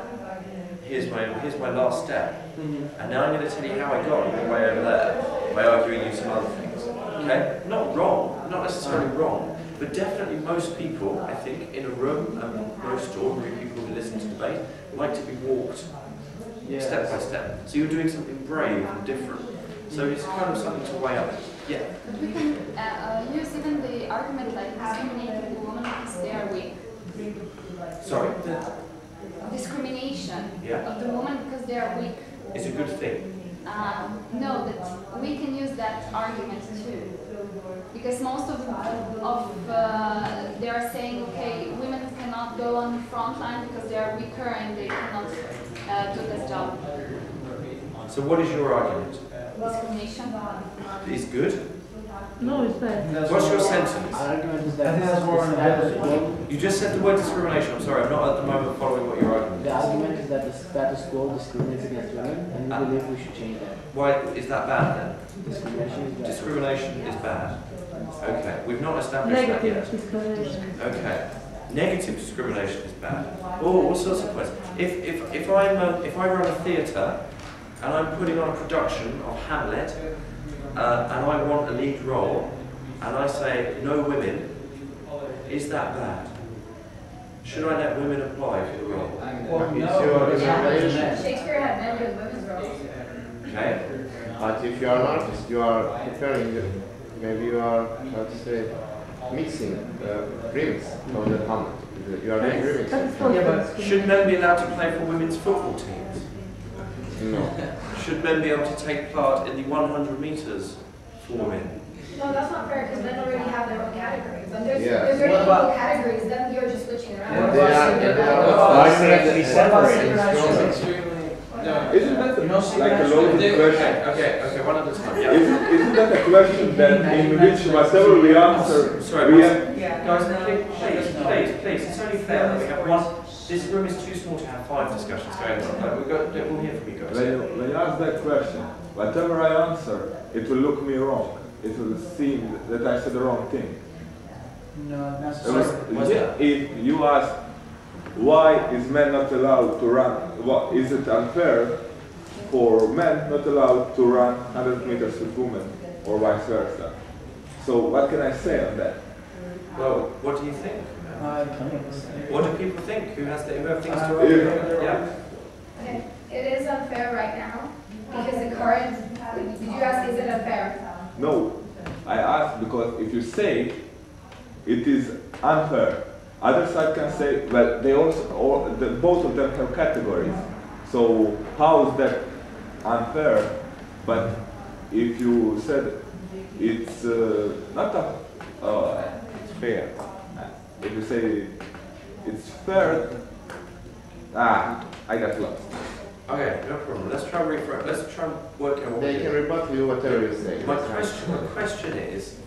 [SPEAKER 1] here's my, here's my last step, and now I'm going to tell you how I got all the way over there by arguing you some other things. Okay? Not wrong, not necessarily wrong, but definitely most people, I think, in a room, and most ordinary people who listen to debate, like to be walked step by step. So you're doing something brave and different. So it's kind of something to weigh up. Yeah.
[SPEAKER 17] But we can uh, uh, use even the argument like discriminating the woman because they are weak.
[SPEAKER 1] Sorry? The-
[SPEAKER 17] Discrimination
[SPEAKER 1] Yeah.
[SPEAKER 17] of the woman because they are weak.
[SPEAKER 1] It's a good thing.
[SPEAKER 17] Um, no, that we can use that argument too. Because most of, of uh, they are saying, okay, women cannot go on the front line because they are weaker and they cannot uh, do this job.
[SPEAKER 1] So what is your argument?
[SPEAKER 17] Discrimination.
[SPEAKER 1] Is good?
[SPEAKER 12] No, it's bad.
[SPEAKER 1] What's your sentence?
[SPEAKER 16] argument is that the status
[SPEAKER 1] You just said the word discrimination. I'm sorry, I'm not at the moment following what your argument is.
[SPEAKER 16] The argument is that the status quo discriminates against women, and we believe we should change that.
[SPEAKER 1] Why is that bad then?
[SPEAKER 16] Discrimination is bad.
[SPEAKER 1] Discrimination is bad. Okay, we've not established that
[SPEAKER 12] Negative
[SPEAKER 1] yet.
[SPEAKER 12] discrimination.
[SPEAKER 1] Okay, negative discrimination is bad. Oh, all sorts of points. If if if I'm um, if I run a theatre and I'm putting on a production of Hamlet uh, and I want a lead role and I say no women, is that bad? Should I let women apply for the role?
[SPEAKER 3] It's your imagination.
[SPEAKER 8] Shakespeare had men with women's roles.
[SPEAKER 1] Okay.
[SPEAKER 3] But if you are an artist, you are preparing, the- maybe you are, how to say, mixing uh, dreams from the Hamlet. You are
[SPEAKER 1] Okay.
[SPEAKER 3] remixing.
[SPEAKER 1] Yeah, but should men be allowed to play for women's football teams?
[SPEAKER 3] No.
[SPEAKER 1] Should men be able to take part in the 100 metres for women?
[SPEAKER 8] No, that's not fair, because men already have their own categories. When there's,
[SPEAKER 3] Yeah.
[SPEAKER 8] if there's
[SPEAKER 2] What
[SPEAKER 8] equal categories, then you're just switching around.
[SPEAKER 3] And they are, they are
[SPEAKER 2] Why
[SPEAKER 3] also
[SPEAKER 2] do they have to be separated?
[SPEAKER 6] No.
[SPEAKER 10] Isn't that
[SPEAKER 6] You know,
[SPEAKER 10] like a loaded
[SPEAKER 6] the-
[SPEAKER 10] question?
[SPEAKER 1] Okay, okay, one at a time. Yeah.
[SPEAKER 10] Isn't, isn't that a question that in which whatever we answer,
[SPEAKER 1] Sorry,
[SPEAKER 10] we
[SPEAKER 1] boss.
[SPEAKER 10] have,
[SPEAKER 1] Guys, please, please, please, please, it's only fair that we have one. This room is too small to have five discussions going on. Like, we've got, we'll hear from you guys.
[SPEAKER 10] when you, when you ask that question, whatever I answer, it will look me wrong. It will seem that I said the wrong thing.
[SPEAKER 16] No,
[SPEAKER 10] It
[SPEAKER 16] necessarily.
[SPEAKER 10] was- yeah. If you ask why is men not allowed to run, what, is it unfair for men not allowed to run 100 meters with women or vice versa? So what can I say on that?
[SPEAKER 1] Well, what do you think?
[SPEAKER 16] I can't.
[SPEAKER 1] What do people think? Who has the, who have things to
[SPEAKER 16] Uh,
[SPEAKER 1] argue? Yeah.
[SPEAKER 8] Okay, it is unfair right now, because the current, did you ask, is it unfair?
[SPEAKER 10] No, I ask because if you say it is unfair, other side can say, well, they also, or the, both of them have categories. So how is that unfair But if you said it's uh, not a, uh, it's fair, uh, if you say it's fair, ah, I got lost.
[SPEAKER 1] Okay, no problem. Let's try and rephrase. Let's try and work out what
[SPEAKER 3] They can
[SPEAKER 1] do.
[SPEAKER 3] rebut you whatever you say.
[SPEAKER 1] My question, my question is,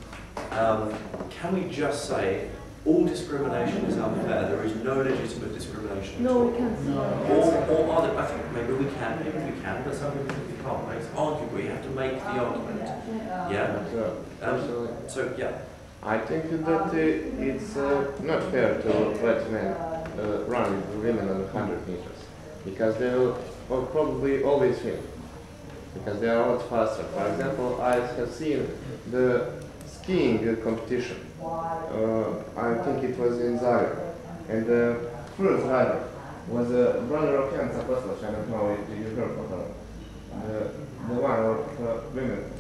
[SPEAKER 1] um, can we just say all discrimination is unfair? There is no legitimate discrimination.
[SPEAKER 12] No, we can't.
[SPEAKER 1] Or, or are there, I think maybe we can, maybe we can, but some people think we can't. Right? It's arguably, you have to make the argument. Yeah.
[SPEAKER 3] So,
[SPEAKER 1] Um, so yeah.
[SPEAKER 3] I think that it's uh, not fair to let men uh, run with women on 100 meters because they will probably always win because they are a lot faster. For example, I have seen the skiing competition. Uh, I think it was in Zagreb, and the first rider was a brother of Jan Zapaslas. I don't know if you heard of her. The, the one of uh, women.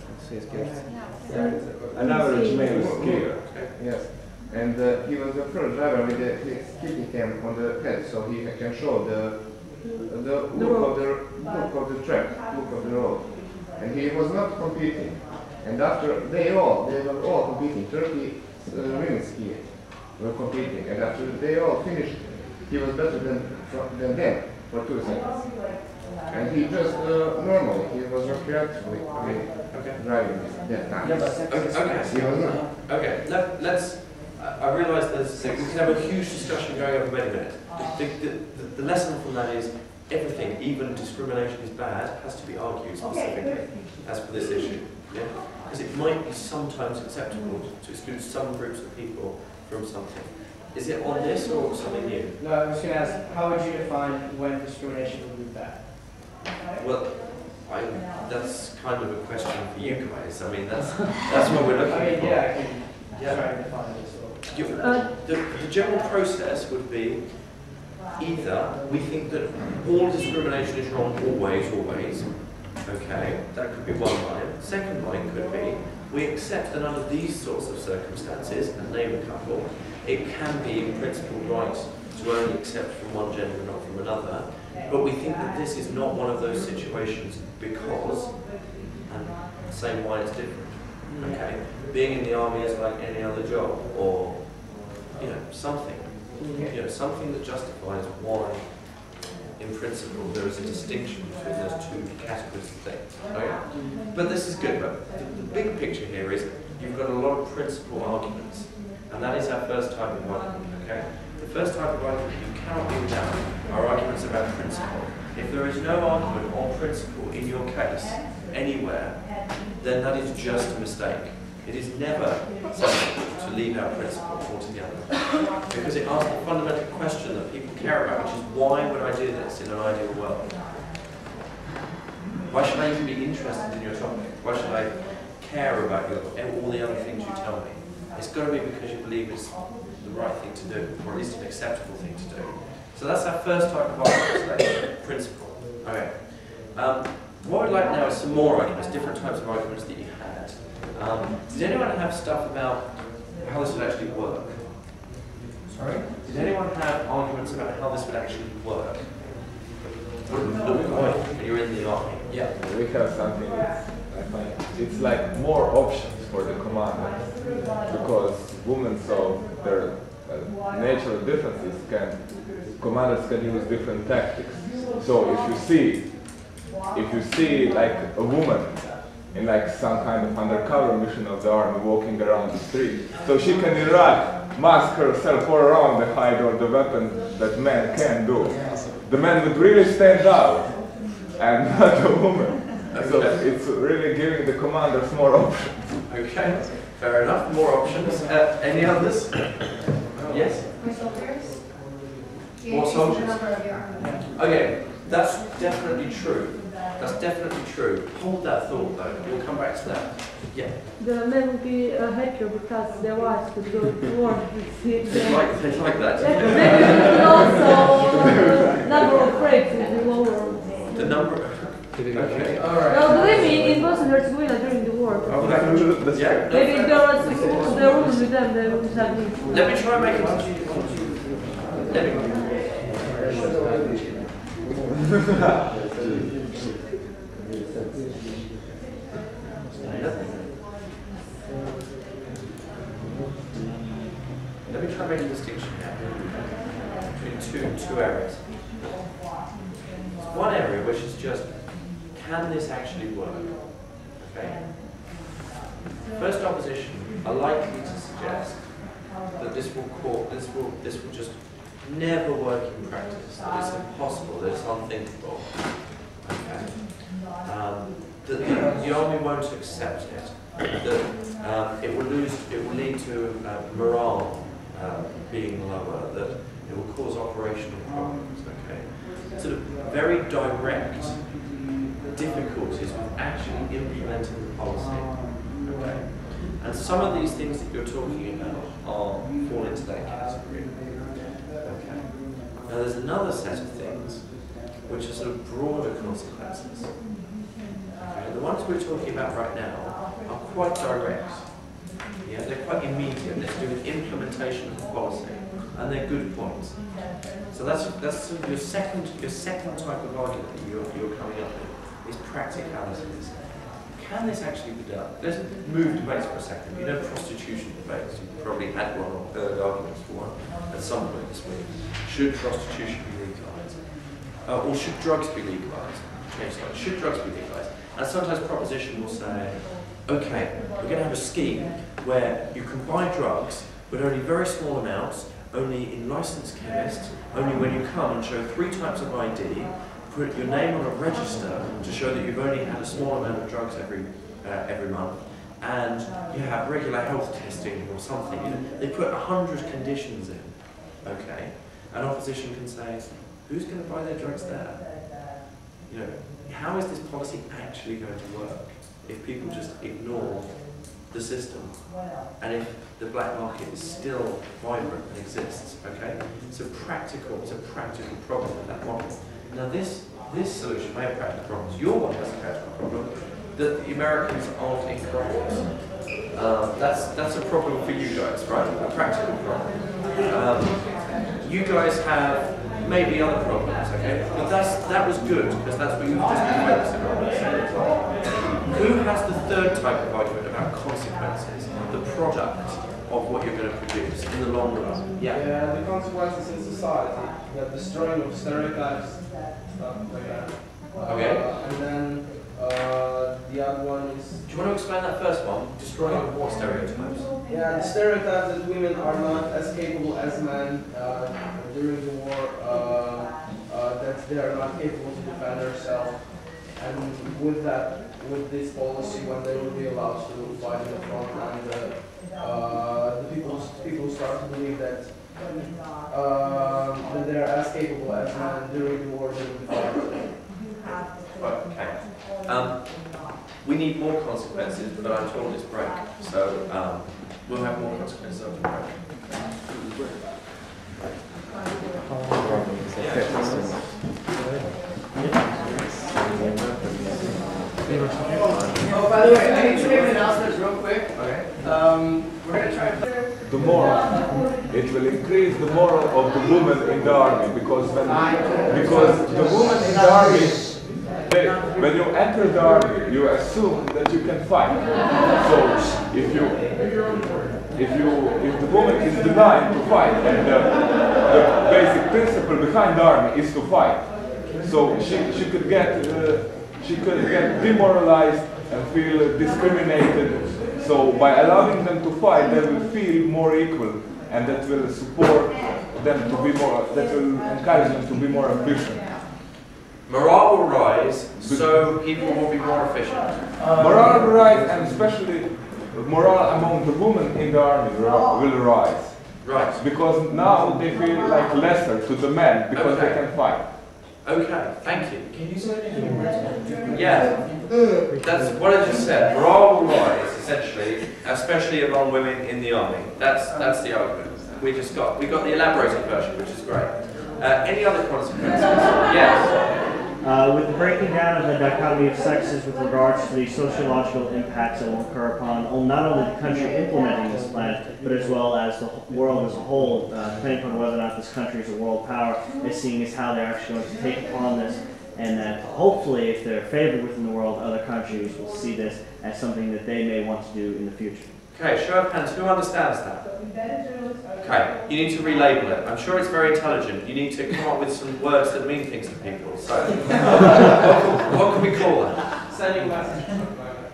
[SPEAKER 10] An average male skier.
[SPEAKER 3] Yes. And uh, he was the first driver with the, his skipping cam on the head, so he can show the the look of the look of the track, look of the road. And he was not competing. And after they all, they were all competing. Turkey uh, women skiing were competing, and after they all finished, he was better than than them for two seconds. And he just uh, normally, he was recreatively I okay. driving that time.
[SPEAKER 1] Yeah, but- Okay,
[SPEAKER 3] He was not.
[SPEAKER 1] Okay, let, let's, I I realise there's, we can have a huge discussion going over many minutes. The, the, the- the lesson from that is everything, even discrimination is bad, has to be argued specifically as for this issue. Yeah? Because it might be sometimes acceptable to exclude some groups of people from something. Is it on this or something new?
[SPEAKER 5] No, I was gonna ask, how would you define when discrimination would be bad?
[SPEAKER 1] Well, I, that's kind of a question for you guys. I mean, that's, that's what we're looking for.
[SPEAKER 5] I mean, yeah, I can
[SPEAKER 1] Yeah.
[SPEAKER 5] try and define it as well.
[SPEAKER 1] You-
[SPEAKER 12] Uh,
[SPEAKER 1] The, the general process would be either we think that all discrimination is wrong always, always. Okay, that could be one line. Second line could be we accept that under these sorts of circumstances, a a couple, it can be in principle right to only accept from one gender and not from another. But we think that this is not one of those situations because, and saying why it's different. Okay, being in the army is like any other job, or you know something, you know something that justifies why, in principle, there is a distinction between those two categories of things. Okay? But this is good. But the, the big picture here is you've got a lot of principle arguments, and that is our first type of one. Okay, the first type of argument you cannot be without are arguments about principle. If there is no argument or principle in your case anywhere, then that is just a mistake. It is never sensible to leave out principle altogether. Because it asks the fundamental question that people care about, which is why would I do this in an ideal world? Why should I even be interested in your topic? Why should I care about your, all the other things you tell me? It's got to be because you believe it's the right thing to do, or at least an acceptable thing to do. So that's our first type of argument today, principle. Okay. Um, what I'd like now is some more arguments, different types of arguments that you had. Um, did anyone have stuff about how this would actually work? Sorry? Did anyone have arguments about how this would actually work? What would look like when you're in the army? Yeah.
[SPEAKER 10] We have something that's, I find, it's like more options for the commander because women so their uh, natural differences can commanders can use different tactics. So if you see if you see like a woman in like some kind of undercover mission of the army walking around the street, so she can Iraq mask herself all around the hide or the weapon that men can do. The man would really stand out and not a woman. So it's really giving the commanders more options.
[SPEAKER 1] Okay, fair enough. More options. Uh, any others? Yes?
[SPEAKER 8] More soldiers?
[SPEAKER 1] More soldiers.
[SPEAKER 8] number of your army.
[SPEAKER 1] Okay, that's definitely true. That's definitely true. Hold that thought though. We'll come back to that. Yeah.
[SPEAKER 12] The men will be uh, happier because their wives could go to war with
[SPEAKER 1] They like, they like that.
[SPEAKER 12] And also, uh, number of rapes will be lower.
[SPEAKER 1] The number kidding. Okay, all right.
[SPEAKER 12] No, believe me, in Bosnia there's women during the war.
[SPEAKER 1] Okay. That's yeah.
[SPEAKER 12] Right. Maybe there was the rules with them, they would have been.
[SPEAKER 1] Let me try and make it. Let me. Let me try and a distinction between two, two areas. There's one area which is just can this actually work? Okay? First opposition are likely to suggest that this will cause, this will, this will just never work in practice, that it's impossible, that it's unthinkable. Okay? Um, that the, the army won't accept it, that um, it will lose, it will lead to uh, morale uh, being lower, that it will cause operational problems, okay? Sort of very direct difficulties with actually implementing the policy, ah, okay? And some of these things that you're talking about are, fall into that category. Okay. Now there's another set of things which are sort of broader consequences. Okay. The ones we're talking about right now are quite direct. Yeah, they're quite immediate. They're to do with implementation of the policy, and they're good points. So that's that's sort of your second your second type of argument that you're, you're coming up with is practicalities. Can this actually be done? Let's move debates for a second. You know prostitution debates. You probably had one or heard arguments for one at some point this week. Should prostitution be legalised? Uh, or should drugs be legalised? Change that. Should drugs be legalised? And sometimes proposition will say, okay, we're going to have a scheme where you can buy drugs, but only very small amounts, only in licensed chemists, only when you come and show three types of ID, put your name on a register to show that you've only had a small amount of drugs every uh, every month, and you have regular health testing or something. You know, they put a hundred conditions in, okay? An opposition can say, who's going to buy their drugs there? You know, how is this policy actually going to work if people just ignore the system and if the black market is still vibrant and exists, okay? It's a practical, it's a practical problem with that model. Now this, this solution may have practical problems. Your one has a practical problem that the Americans aren't incorrect. Um, that's, that's a problem for you guys, right? A practical problem. Um, you guys have maybe other problems, okay? But that's, that was good, because that's what you've just been focusing on. Who has the third type of argument about consequences, the product of what you're going to produce in the long run? Yeah.
[SPEAKER 7] Yeah, the consequences in society, the destroying of stereotypes, stuff like that.
[SPEAKER 1] Okay.
[SPEAKER 7] Uh, and then uh, the other one is.
[SPEAKER 1] Do you want to explain that first one? Destroying of what stereotypes?
[SPEAKER 7] Yeah, the stereotypes that women are not as capable as men uh, during the war, uh, uh, that they are not capable to defend themselves. And with that, with this policy, when they will be allowed to fight in the front line, the, uh, the people, people start to believe that uh, that they are as capable as men during the war than before.
[SPEAKER 1] Right, okay. Um, we need more consequences, but I'm told it's break. So um, we'll have more consequences after break.
[SPEAKER 16] Oh, by the way, I need to make an announcement real quick. Um, we're gonna try.
[SPEAKER 10] the moral. It will increase the moral of the woman in the army because when because the woman in the army they, when you enter the army you assume that you can fight. So if you if you if the woman is denied to fight and the, the basic principle behind the army is to fight, so she she could get uh, she could get demoralized and feel discriminated. So by allowing them to fight, they will feel more equal, and that will support them to be more. That will encourage them to be more efficient.
[SPEAKER 1] Morale will rise, so people will be more efficient.
[SPEAKER 10] Uh, morale will rise, and especially morale among the women in the army will rise.
[SPEAKER 1] Right.
[SPEAKER 10] Because now they feel like lesser to the men because they can fight.
[SPEAKER 1] Okay, thank you. Can you say anything Yeah. That's what I just said. Morale will rise, essentially, especially among women in the army. That's that's the argument. We just got we got the elaborated version, which is great. Uh, any other consequences? Yes.
[SPEAKER 2] Uh, with the breaking down of the dichotomy of sexes with regards to the sociological impacts that will occur upon not only the country implementing this plan, but as well as the world as a whole, uh, depending upon whether or not this country is a world power, is seeing as how they're actually going to take upon this, and that hopefully, if they're favored within the world, other countries will see this as something that they may want to do in the future.
[SPEAKER 1] Okay, show of hands. Who understands that? Okay, you need to relabel it. I'm sure it's very intelligent. You need to come up with some words that mean things to people. So, what, what can we call that?
[SPEAKER 7] Sending message.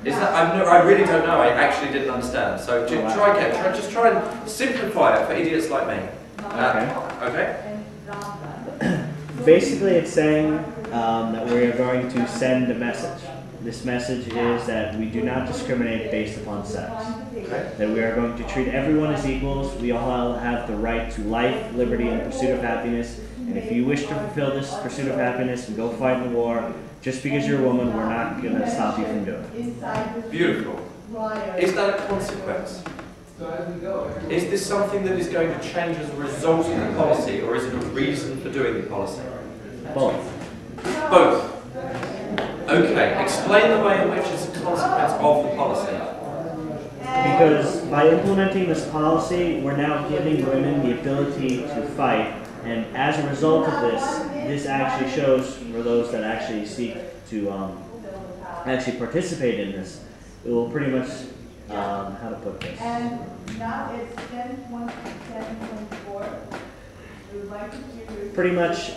[SPEAKER 1] Is that? I've no, I really don't know. I actually didn't understand. So, ju- try again. Try, just try and simplify it for idiots like me. Uh, okay.
[SPEAKER 2] Basically, it's saying um, that we are going to send a message. This message is that we do not discriminate based upon sex. That we are going to treat everyone as equals. We all have the right to life, liberty, and pursuit of happiness. And if you wish to fulfill this pursuit of happiness and go fight in the war, just because you're a woman, we're not going to stop you from doing it.
[SPEAKER 1] Beautiful. Is that a consequence? Is this something that is going to change as a result of the policy, or is it a reason for doing the policy?
[SPEAKER 2] Both.
[SPEAKER 1] Both. Okay, explain the way in which it's a consequence of the policy.
[SPEAKER 2] Because by implementing this policy, we're now giving women the ability to fight. And as a result of this, this actually shows for those that actually seek to um, actually participate in this, it will pretty much, um, how to put this?
[SPEAKER 18] And now it's ten point seven point four. We would like to.
[SPEAKER 2] Pretty much,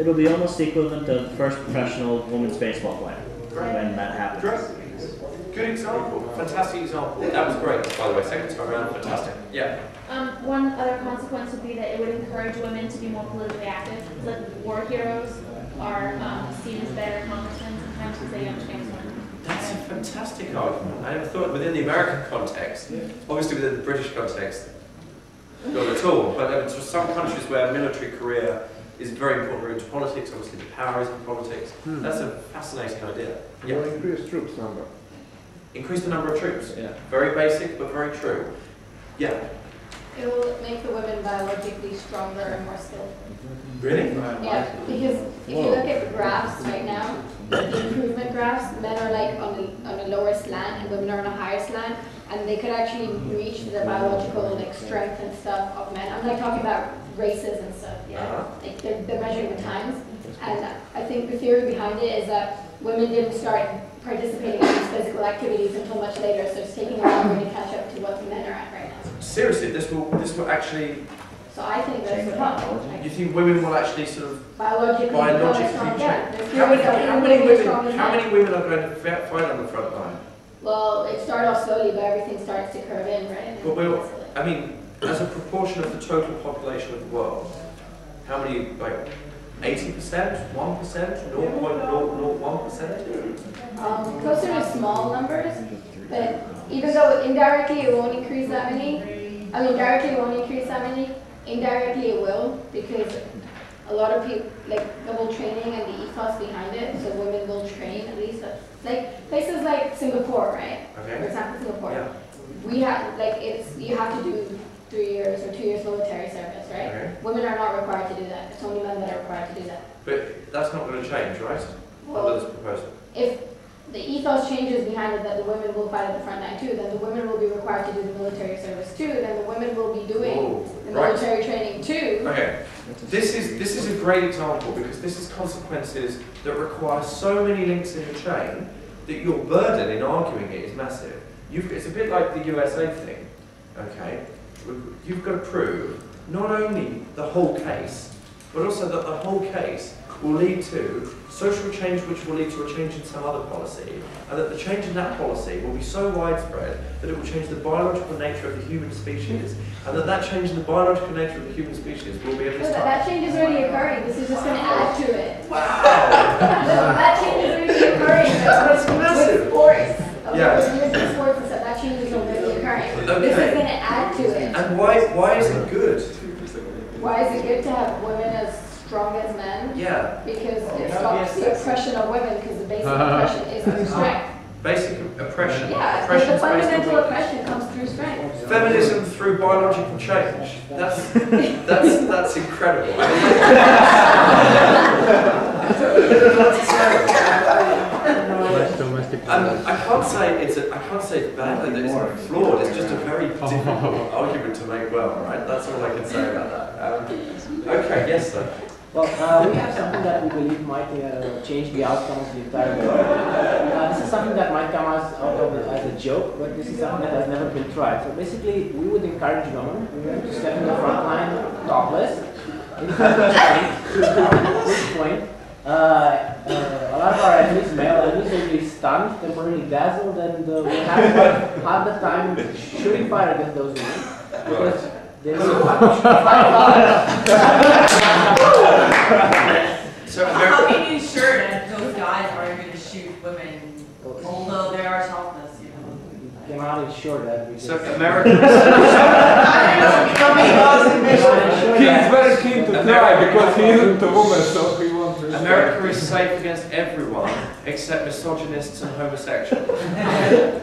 [SPEAKER 2] it'll be almost the equivalent of the first professional women's baseball player when that happens.
[SPEAKER 1] Great. Good example. Fantastic example. That was great, by the way. Second time around, fantastic. Yeah.
[SPEAKER 4] Um, one other consequence would be that it would encourage women to be more politically active. Like war heroes are um, seen as better congressmen sometimes because they understand women.
[SPEAKER 1] That's a fantastic argument. I never thought within the American context, obviously within the British context, not at all. But for some countries where military career is a very important route to politics, obviously the power is in politics.
[SPEAKER 3] Hmm.
[SPEAKER 1] That's a fascinating idea.
[SPEAKER 3] Yeah.
[SPEAKER 1] Yeah.
[SPEAKER 3] increase troops number.
[SPEAKER 1] Increase the number of troops.
[SPEAKER 3] Yeah.
[SPEAKER 1] Very basic, but very true. Yeah.
[SPEAKER 8] It will make the women biologically stronger and more skilled.
[SPEAKER 1] Really?
[SPEAKER 8] Yeah, because if you look at the graphs right now, the improvement graphs, men are like on the on the lower slant and women are on a higher slant, and they could actually reach the biological like strength and stuff of men. I'm like talking about races and stuff. Yeah,
[SPEAKER 1] Uh-huh.
[SPEAKER 8] like they're, they're measuring the times, and I think the theory behind it is that women didn't start participating in these physical activities until much later, so it's taking a longer to catch up to what the men are at right now.
[SPEAKER 1] Seriously, this will this will actually.
[SPEAKER 8] So I think that's what happened.
[SPEAKER 1] You think women will actually sort of
[SPEAKER 8] Biologically,
[SPEAKER 1] biologically
[SPEAKER 8] yeah.
[SPEAKER 1] change? How many, how
[SPEAKER 8] women
[SPEAKER 1] many
[SPEAKER 8] will be strong
[SPEAKER 1] women? How many women are going to fight on the front line?
[SPEAKER 8] Well, it started off slowly, but everything starts to curve in, right?
[SPEAKER 1] But we'll, I mean, as a proportion of the total population of the world, how many, like, 80%, 1%, 0.001%?
[SPEAKER 8] Um, closer to small numbers, but even though indirectly it won't increase that many, I mean, directly it won't increase that many, indirectly it will, because a lot of people, like the whole training and the ethos behind it, so women will train at least, like places like Singapore, right?
[SPEAKER 1] Okay.
[SPEAKER 8] For example, Singapore.
[SPEAKER 1] Yeah.
[SPEAKER 8] We have, like, it's, you have to do three years or two years military service, right?
[SPEAKER 1] Okay.
[SPEAKER 8] Women are not required to do that. It's only men that are required to do that.
[SPEAKER 1] But that's not going to change, right?
[SPEAKER 8] Well-
[SPEAKER 1] Under this proposal.
[SPEAKER 8] If the ethos changes behind it that the women will fight at the front line too, then the women will be required to do the military service too, then the women will be doing
[SPEAKER 1] Whoa,
[SPEAKER 8] the
[SPEAKER 1] right.
[SPEAKER 8] military training too.
[SPEAKER 1] Okay, this is this is a great example because this is consequences that require so many links in the chain that your burden in arguing it is massive. You've, it's a bit like the USA thing, okay? You've got to prove not only the whole case, but also that the whole case will lead to social change which will lead to a change in some other policy, and that the change in that policy will be so widespread that it will change the biological nature of the human species, and that that change in the biological nature of the human species will be at this
[SPEAKER 8] that,
[SPEAKER 1] time.
[SPEAKER 8] that change is already occurring. This is just going to add to it.
[SPEAKER 1] Wow!
[SPEAKER 8] that change is already occurring.
[SPEAKER 1] That's massive.
[SPEAKER 8] With
[SPEAKER 1] Yeah.
[SPEAKER 8] with youth sports and stuff, that change is already occurring. This is going to add to it.
[SPEAKER 1] And why, why is it good?
[SPEAKER 8] Why is it good to have women as strong as men?
[SPEAKER 1] Yeah.
[SPEAKER 8] Because it stops the oppression of women, because the basic oppression is through ah, strength.
[SPEAKER 1] Basic oppression.
[SPEAKER 8] Yeah,
[SPEAKER 1] oppression
[SPEAKER 8] the
[SPEAKER 1] is based on
[SPEAKER 8] fundamental oppression comes through strength.
[SPEAKER 1] Feminism through biological change. That's that's that's incredible. Um, I can't say it's a, I can't say it's bad that it's flawed. It's just a very difficult argument to make well, right? That's all I can say about that. Um, okay, yes, sir.
[SPEAKER 19] Well, uh, we have something that we believe might uh, change the outcome of the entire world. Uh, this is something that might come as, out of as a joke, but this is something that has never been tried. So basically, we would encourage women to step in the front line topless, in front of the tank, at which point, uh, uh, a lot of our enemies, male enemies, will be stunned, temporarily dazzled, and uh, will have to have the time shooting fire against those women. Because they will
[SPEAKER 1] So
[SPEAKER 20] How can you be sure that those guys aren't going to shoot women, although they are topless, you know?
[SPEAKER 19] cannot ensure that. because-
[SPEAKER 1] So America.
[SPEAKER 10] He's very keen to try because he isn't a woman, so he wants respect.
[SPEAKER 1] America is safe against everyone except misogynists and homosexuals.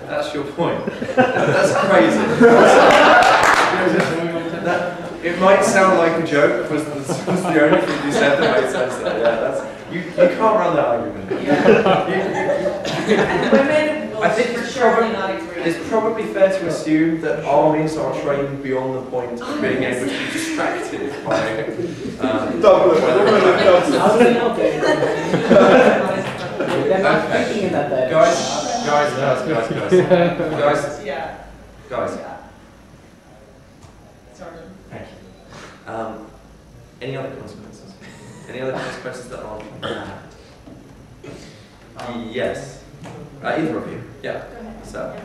[SPEAKER 1] That's your point. That's crazy. That- it might sound like a joke, was the, was the only thing you said that made sense there. Yeah, that's, you, you can't run that argument. You- you-
[SPEAKER 20] women will
[SPEAKER 1] I think
[SPEAKER 20] for
[SPEAKER 1] it's
[SPEAKER 20] sure
[SPEAKER 1] probably,
[SPEAKER 20] not agree.
[SPEAKER 1] It's probably fair to assume that armies are trained beyond the point of being able to be distracted by um,
[SPEAKER 10] Topless, women.
[SPEAKER 19] How do you know? Okay. They're not thinking in that direction.
[SPEAKER 1] Guys, guys, guys, guys, guys, guys,
[SPEAKER 20] Yeah.
[SPEAKER 1] guys.
[SPEAKER 20] Sorry.
[SPEAKER 1] Thank you. Um, any other consequences? Any other consequences that aren't? yes. Uh, either of you. Yeah. So.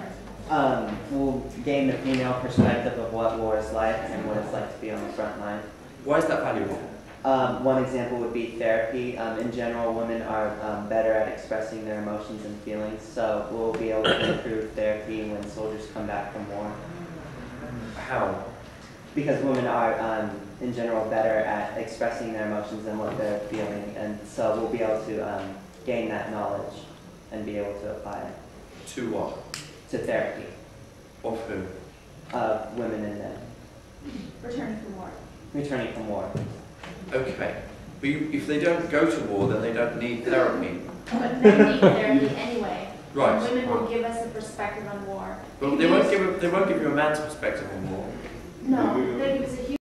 [SPEAKER 21] Um, we'll gain the female perspective of what war is like and what it's like to be on the front line.
[SPEAKER 1] Why is that valuable?
[SPEAKER 21] Um, one example would be therapy. Um, in general, women are um, better at expressing their emotions and feelings, so we'll be able to improve therapy when soldiers come back from war.
[SPEAKER 1] How?
[SPEAKER 21] Because women are, um, in general, better at expressing their emotions and what they're feeling, and so we'll be able to um, gain that knowledge and be able to apply it
[SPEAKER 1] To what?
[SPEAKER 21] To therapy.
[SPEAKER 1] Of who?
[SPEAKER 21] Uh, women and men
[SPEAKER 4] Returning from war.
[SPEAKER 21] returning from war.
[SPEAKER 1] Okay. But you, if they don't go to war, then they don't need therapy.
[SPEAKER 4] But they need therapy anyway.
[SPEAKER 1] Right.
[SPEAKER 4] And women will give us a perspective on war.
[SPEAKER 1] But they won't give a, they won't give you a man's perspective on war.
[SPEAKER 4] No, they give us a huge